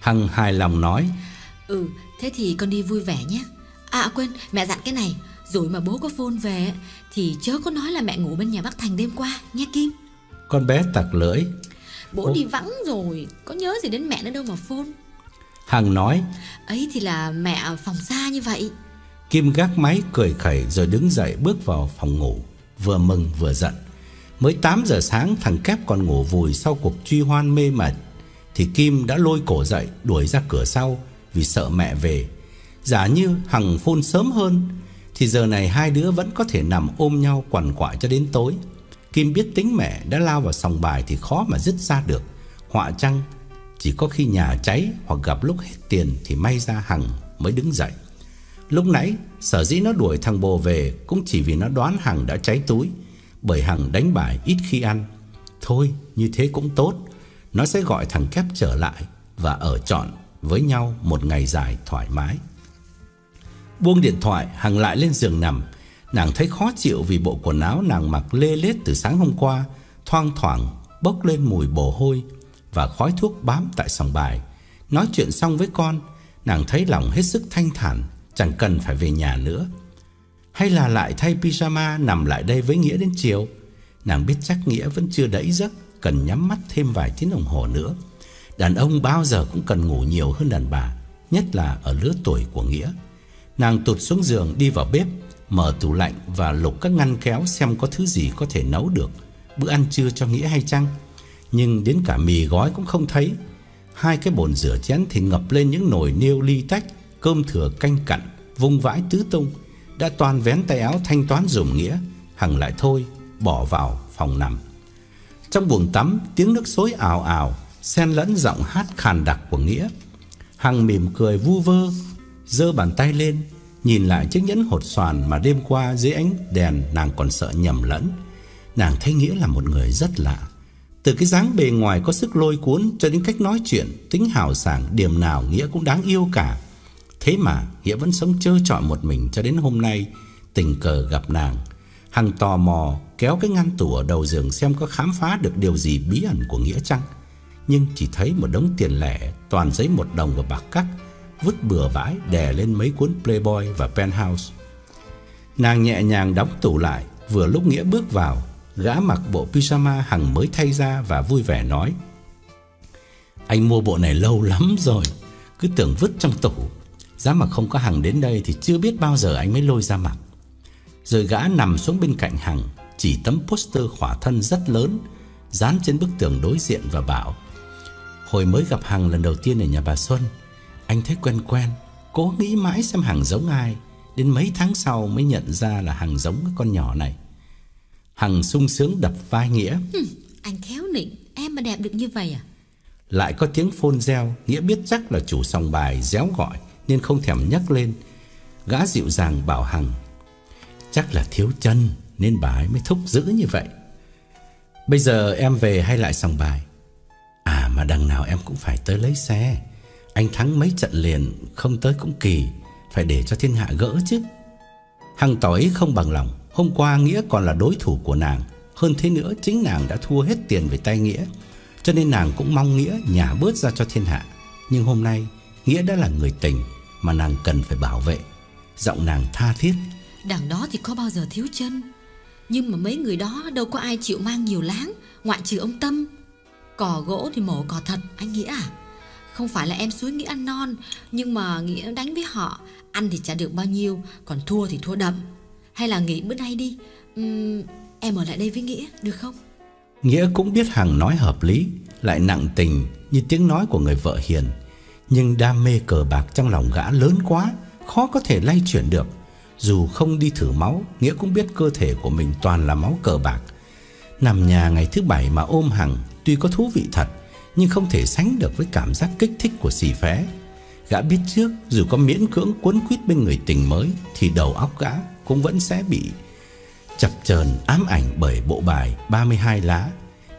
Hằng hài lòng nói. Ừ, thế thì con đi vui vẻ nhé. À quên mẹ dặn cái này Rồi mà bố có phone về Thì chớ có nói là mẹ ngủ bên nhà bác Thành đêm qua Nghe Kim Con bé tặc lưỡi Bố Ô... đi vắng rồi Có nhớ gì đến mẹ nữa đâu mà phone Hằng nói Ấy thì là mẹ phòng xa như vậy. Kim gác máy cười khẩy rồi đứng dậy bước vào phòng ngủ Vừa mừng vừa giận. Mới 8 giờ sáng thằng Kép còn ngủ vùi sau cuộc truy hoan mê mệt Thì Kim đã lôi cổ dậy Đuổi ra cửa sau Vì sợ mẹ về. Giả như Hằng phôn sớm hơn Thì giờ này hai đứa vẫn có thể nằm ôm nhau quằn quại cho đến tối. Kim biết tính mẹ đã lao vào sòng bài Thì khó mà dứt ra được. Họa chăng chỉ có khi nhà cháy Hoặc gặp lúc hết tiền Thì may ra Hằng mới đứng dậy. Lúc nãy, sở dĩ nó đuổi thằng bồ về Cũng chỉ vì nó đoán Hằng đã cháy túi, Bởi Hằng đánh bài ít khi ăn. Thôi, như thế cũng tốt. Nó sẽ gọi thằng kép trở lại Và ở trọn với nhau một ngày dài thoải mái. Buông điện thoại, Hằng lại lên giường nằm. Nàng thấy khó chịu vì bộ quần áo nàng mặc lê lết từ sáng hôm qua, Thoang thoảng bốc lên mùi bồ hôi. Và khói thuốc bám tại sòng bài. Nói chuyện xong với con, Nàng thấy lòng hết sức thanh thản, Chẳng cần phải về nhà nữa. Hay là lại thay pyjama nằm lại đây với Nghĩa đến chiều? Nàng biết chắc Nghĩa vẫn chưa đẫy giấc, Cần nhắm mắt thêm vài tiếng đồng hồ nữa. Đàn ông bao giờ cũng cần ngủ nhiều hơn đàn bà, Nhất là ở lứa tuổi của Nghĩa. Nàng tụt xuống giường đi vào bếp, Mở tủ lạnh và lục các ngăn kéo Xem có thứ gì có thể nấu được. Bữa ăn trưa cho Nghĩa hay chăng? Nhưng đến cả mì gói cũng không thấy. Hai cái bồn rửa chén thì ngập lên những nồi niêu ly tách, Cơm thừa canh cặn, Vung vãi tứ tung. Đã toàn vén tay áo thanh toán dùng Nghĩa, Hằng lại thôi, bỏ vào phòng nằm. Trong buồng tắm, Tiếng nước xối ào ào, Xen lẫn giọng hát khàn đặc của Nghĩa. Hằng mỉm cười vu vơ, giơ bàn tay lên, Nhìn lại chiếc nhẫn hột xoàn Mà đêm qua dưới ánh đèn Nàng còn sợ nhầm lẫn. Nàng thấy Nghĩa là một người rất lạ. Từ cái dáng bề ngoài có sức lôi cuốn Cho đến cách nói chuyện, Tính hào sảng, Điểm nào Nghĩa cũng đáng yêu cả. Thế mà Nghĩa vẫn sống trơ trọi một mình Cho đến hôm nay, Tình cờ gặp nàng. Hằng tò mò kéo cái ngăn tủ ở đầu giường Xem có khám phá được điều gì bí ẩn của Nghĩa chăng. Nhưng chỉ thấy một đống tiền lẻ, Toàn giấy một đồng và bạc cắt, Vứt bừa bãi, đè lên mấy cuốn Playboy và Penthouse. Nàng nhẹ nhàng đóng tủ lại, Vừa lúc Nghĩa bước vào Gã mặc bộ pyjama Hằng mới thay ra Và vui vẻ nói, Anh mua bộ này lâu lắm rồi, Cứ tưởng vứt trong tủ. Giá mà không có Hằng đến đây Thì chưa biết bao giờ anh mới lôi ra mặc Rồi gã nằm xuống bên cạnh Hằng, Chỉ tấm poster khỏa thân rất lớn, Dán trên bức tường đối diện và bảo, Hồi mới gặp Hằng lần đầu tiên ở nhà bà Xuân, Anh thấy quen quen, Cố nghĩ mãi xem Hằng giống ai, Đến mấy tháng sau mới nhận ra là Hằng giống cái con nhỏ này. Hằng sung sướng đập vai Nghĩa. Hừm, Anh khéo nịnh Em mà đẹp được như vậy à? Lại có tiếng phôn reo Nghĩa biết chắc là chủ sòng bài réo gọi Nên không thèm nhắc lên. Gã dịu dàng bảo Hằng Chắc là thiếu chân Nên bà ấy mới thúc giữ như vậy. Bây giờ em về hay lại sòng bài? À mà đằng nào em cũng phải tới lấy xe. Anh thắng mấy trận liền Không tới cũng kỳ Phải để cho thiên hạ gỡ chứ. Hằng tỏ ý không bằng lòng Hôm qua Nghĩa còn là đối thủ của nàng, Hơn thế nữa chính nàng đã thua hết tiền về tay Nghĩa. Cho nên nàng cũng mong Nghĩa nhả bớt ra cho thiên hạ. Nhưng hôm nay, Nghĩa đã là người tình Mà nàng cần phải bảo vệ. Giọng nàng tha thiết. Đằng đó thì có bao giờ thiếu chân? Nhưng mà mấy người đó đâu có ai chịu mang nhiều láng, Ngoại trừ ông Tâm. Cỏ gỗ thì mổ cỏ thật, Anh Nghĩa à. Không phải là em suối Nghĩa ăn non, Nhưng mà Nghĩa đánh với họ, Ăn thì chả được bao nhiêu, Còn thua thì thua đậm. Hay là nghỉ bữa nay đi. Uhm, Em ở lại đây với Nghĩa được không? Nghĩa cũng biết Hằng nói hợp lý Lại nặng tình như tiếng nói của người vợ hiền. Nhưng đam mê cờ bạc trong lòng gã lớn quá Khó có thể lay chuyển được. Dù không đi thử máu Nghĩa cũng biết cơ thể của mình toàn là máu cờ bạc. Nằm nhà ngày thứ bảy mà ôm Hằng Tuy có thú vị thật Nhưng không thể sánh được với cảm giác kích thích của xì phé. Gã biết trước Dù có miễn cưỡng cuốn quýt bên người tình mới Thì đầu óc gã cũng vẫn sẽ bị Chập chờn ám ảnh bởi bộ bài 32 lá.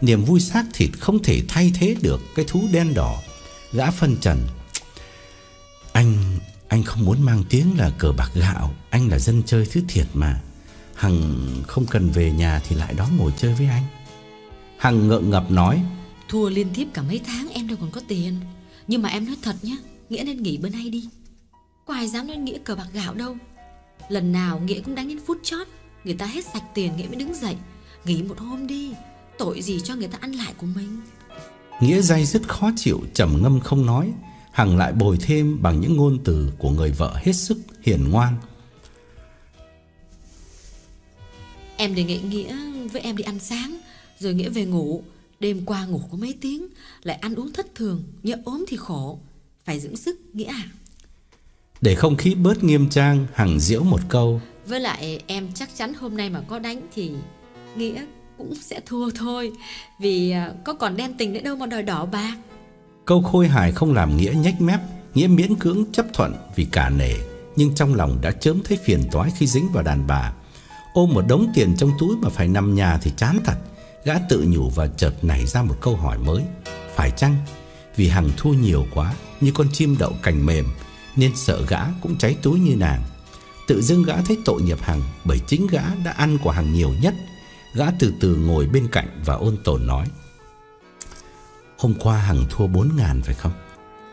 Niềm vui xác thịt không thể thay thế được Cái thú đen đỏ. Gã phân trần, Anh Anh không muốn mang tiếng là cờ bạc gạo, Anh là dân chơi thứ thiệt mà. Hằng không cần về nhà Thì lại đó ngồi chơi với anh. Hằng ngượng ngập nói, Thua liên tiếp cả mấy tháng em đâu còn có tiền. Nhưng mà em nói thật nhé Nghĩa nên nghỉ bữa nay đi. Có ai dám nói Nghĩa cờ bạc gạo đâu. Lần nào Nghĩa cũng đánh đến phút chót Người ta hết sạch tiền Nghĩa mới đứng dậy. Nghỉ một hôm đi Tội gì cho người ta ăn lại của mình? Nghĩa dây dứt khó chịu trầm ngâm không nói Hằng lại bồi thêm bằng những ngôn từ Của người vợ hết sức hiền ngoan. Em đề nghị Nghĩa với em đi ăn sáng Rồi Nghĩa về ngủ. Đêm qua ngủ có mấy tiếng Lại ăn uống thất thường Nhớ ốm thì khổ. Phải dưỡng sức Nghĩa à Để không khí bớt nghiêm trang Hằng diễu một câu. Với lại em chắc chắn hôm nay mà có đánh Thì Nghĩa cũng sẽ thua thôi. Vì à, có còn đem tình nữa đâu mà đòi đỏ bạc. Câu khôi hài không làm Nghĩa nhếch mép Nghĩa miễn cưỡng chấp thuận vì cả nể Nhưng trong lòng đã chớm thấy phiền toái khi dính vào đàn bà. Ôm một đống tiền trong túi mà phải nằm nhà thì chán thật. Gã tự nhủ và chợt nảy ra một câu hỏi mới. Phải chăng? Vì Hằng thua nhiều quá Như con chim đậu cành mềm nên sợ gã cũng cháy túi như nàng. Tự dưng gã thấy tội nghiệp Hằng, Bởi chính gã đã ăn của Hằng nhiều nhất. Gã từ từ ngồi bên cạnh và ôn tồn nói, Hôm qua Hằng thua 4 ngàn phải không?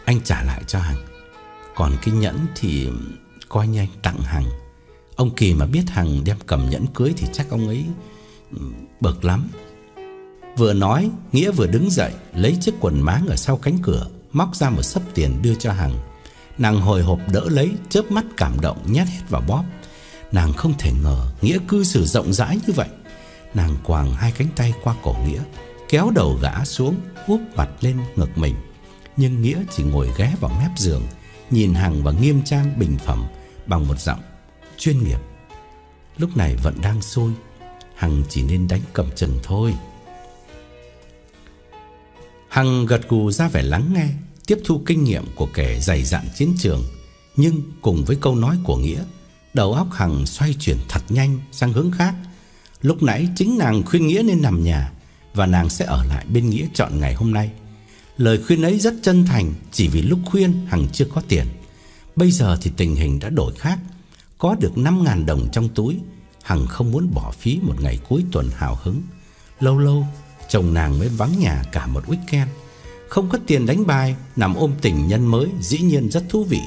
Anh trả lại cho Hằng. Còn cái nhẫn thì Coi như anh tặng Hằng. Ông Kỳ mà biết Hằng đem cầm nhẫn cưới Thì chắc ông ấy ừ, bực lắm. Vừa nói, Nghĩa vừa đứng dậy, Lấy chiếc quần máng ở sau cánh cửa, Móc ra một sấp tiền đưa cho Hằng. Nàng hồi hộp đỡ lấy, Chớp mắt cảm động nhét hết vào bóp. Nàng không thể ngờ Nghĩa cư xử rộng rãi như vậy. Nàng quàng hai cánh tay qua cổ Nghĩa, Kéo đầu gã xuống, Úp mặt lên ngực mình. Nhưng Nghĩa chỉ ngồi ghé vào mép giường, Nhìn Hằng và nghiêm trang bình phẩm Bằng một giọng chuyên nghiệp. Lúc này vẫn đang sôi, Hằng chỉ nên đánh cầm chừng thôi. Hằng gật gù ra vẻ lắng nghe Tiếp thu kinh nghiệm của kẻ dày dặn chiến trường, Nhưng cùng với câu nói của Nghĩa, Đầu óc Hằng xoay chuyển thật nhanh sang hướng khác. Lúc nãy chính nàng khuyên Nghĩa nên nằm nhà Và nàng sẽ ở lại bên Nghĩa chọn ngày hôm nay. Lời khuyên ấy rất chân thành, Chỉ vì lúc khuyên Hằng chưa có tiền. Bây giờ thì tình hình đã đổi khác. Có được 5000 đồng trong túi, Hằng không muốn bỏ phí một ngày cuối tuần hào hứng. Lâu lâu, Chồng nàng mới vắng nhà cả một weekend. Không có tiền đánh bài, Nằm ôm tình nhân mới Dĩ nhiên rất thú vị.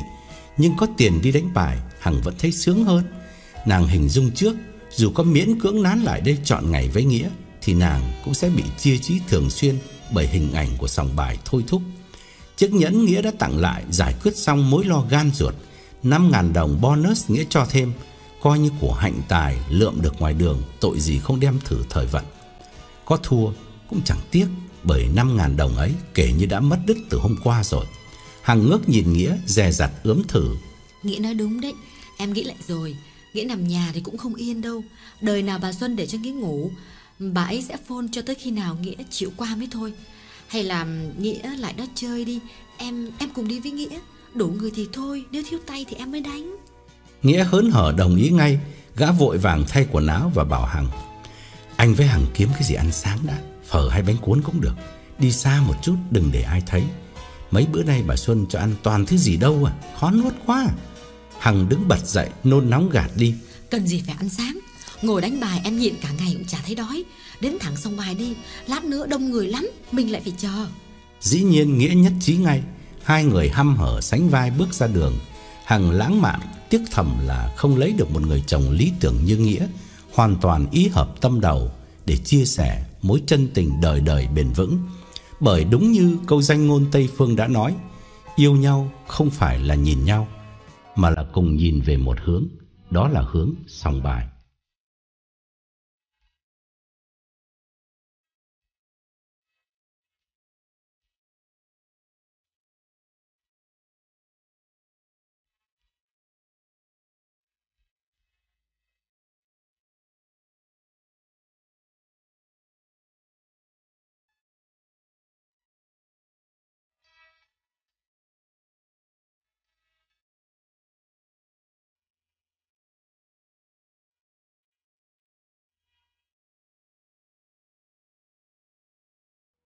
Nhưng có tiền đi đánh bài, Hằng vẫn thấy sướng hơn. Nàng hình dung trước, Dù có miễn cưỡng nán lại đây chọn ngày với Nghĩa, Thì nàng cũng sẽ bị chia trí thường xuyên Bởi hình ảnh của sòng bài thôi thúc. Chiếc nhẫn Nghĩa đã tặng lại, Giải quyết xong mối lo gan ruột. 5.000 đồng bonus Nghĩa cho thêm, Coi như của hạnh tài lượm được ngoài đường, Tội gì không đem thử thời vận. Có thua cũng chẳng tiếc. Bởi 5.000 đồng ấy kể như đã mất đứt từ hôm qua rồi. Hằng ngước nhìn Nghĩa dè dặt ướm thử. Nghĩa nói đúng đấy. Em nghĩ lại rồi. Nghĩa nằm nhà thì cũng không yên đâu. Đời nào bà Xuân để cho Nghĩa ngủ Bà ấy sẽ phone cho tới khi nào Nghĩa chịu qua mới thôi. Hay là Nghĩa lại đó chơi đi. Em em cùng đi với Nghĩa. Đủ người thì thôi Nếu thiếu tay thì em mới đánh. Nghĩa hớn hở đồng ý ngay Gã vội vàng thay quần áo và bảo Hằng Anh với Hằng kiếm cái gì ăn sáng đã Phở hay bánh cuốn cũng được. Đi xa một chút đừng để ai thấy. Mấy bữa nay bà Xuân cho ăn toàn thứ gì đâu à Khó nuốt quá. Hằng đứng bật dậy nôn nóng gạt đi. Cần gì phải ăn sáng? Ngồi đánh bài em nhịn cả ngày cũng chả thấy đói. Đến thẳng sông bài đi Lát nữa đông người lắm Mình lại phải chờ. Dĩ nhiên Nghĩa nhất trí ngay. Hai người hăm hở sánh vai bước ra đường. Hằng lãng mạn tiếc thầm là không lấy được một người chồng lý tưởng như Nghĩa Hoàn toàn ý hợp tâm đầu Để chia sẻ mối chân tình đời đời bền vững. Bởi đúng như câu danh ngôn Tây Phương đã nói, Yêu nhau không phải là nhìn nhau, Mà là cùng nhìn về một hướng, Đó là hướng sòng bài.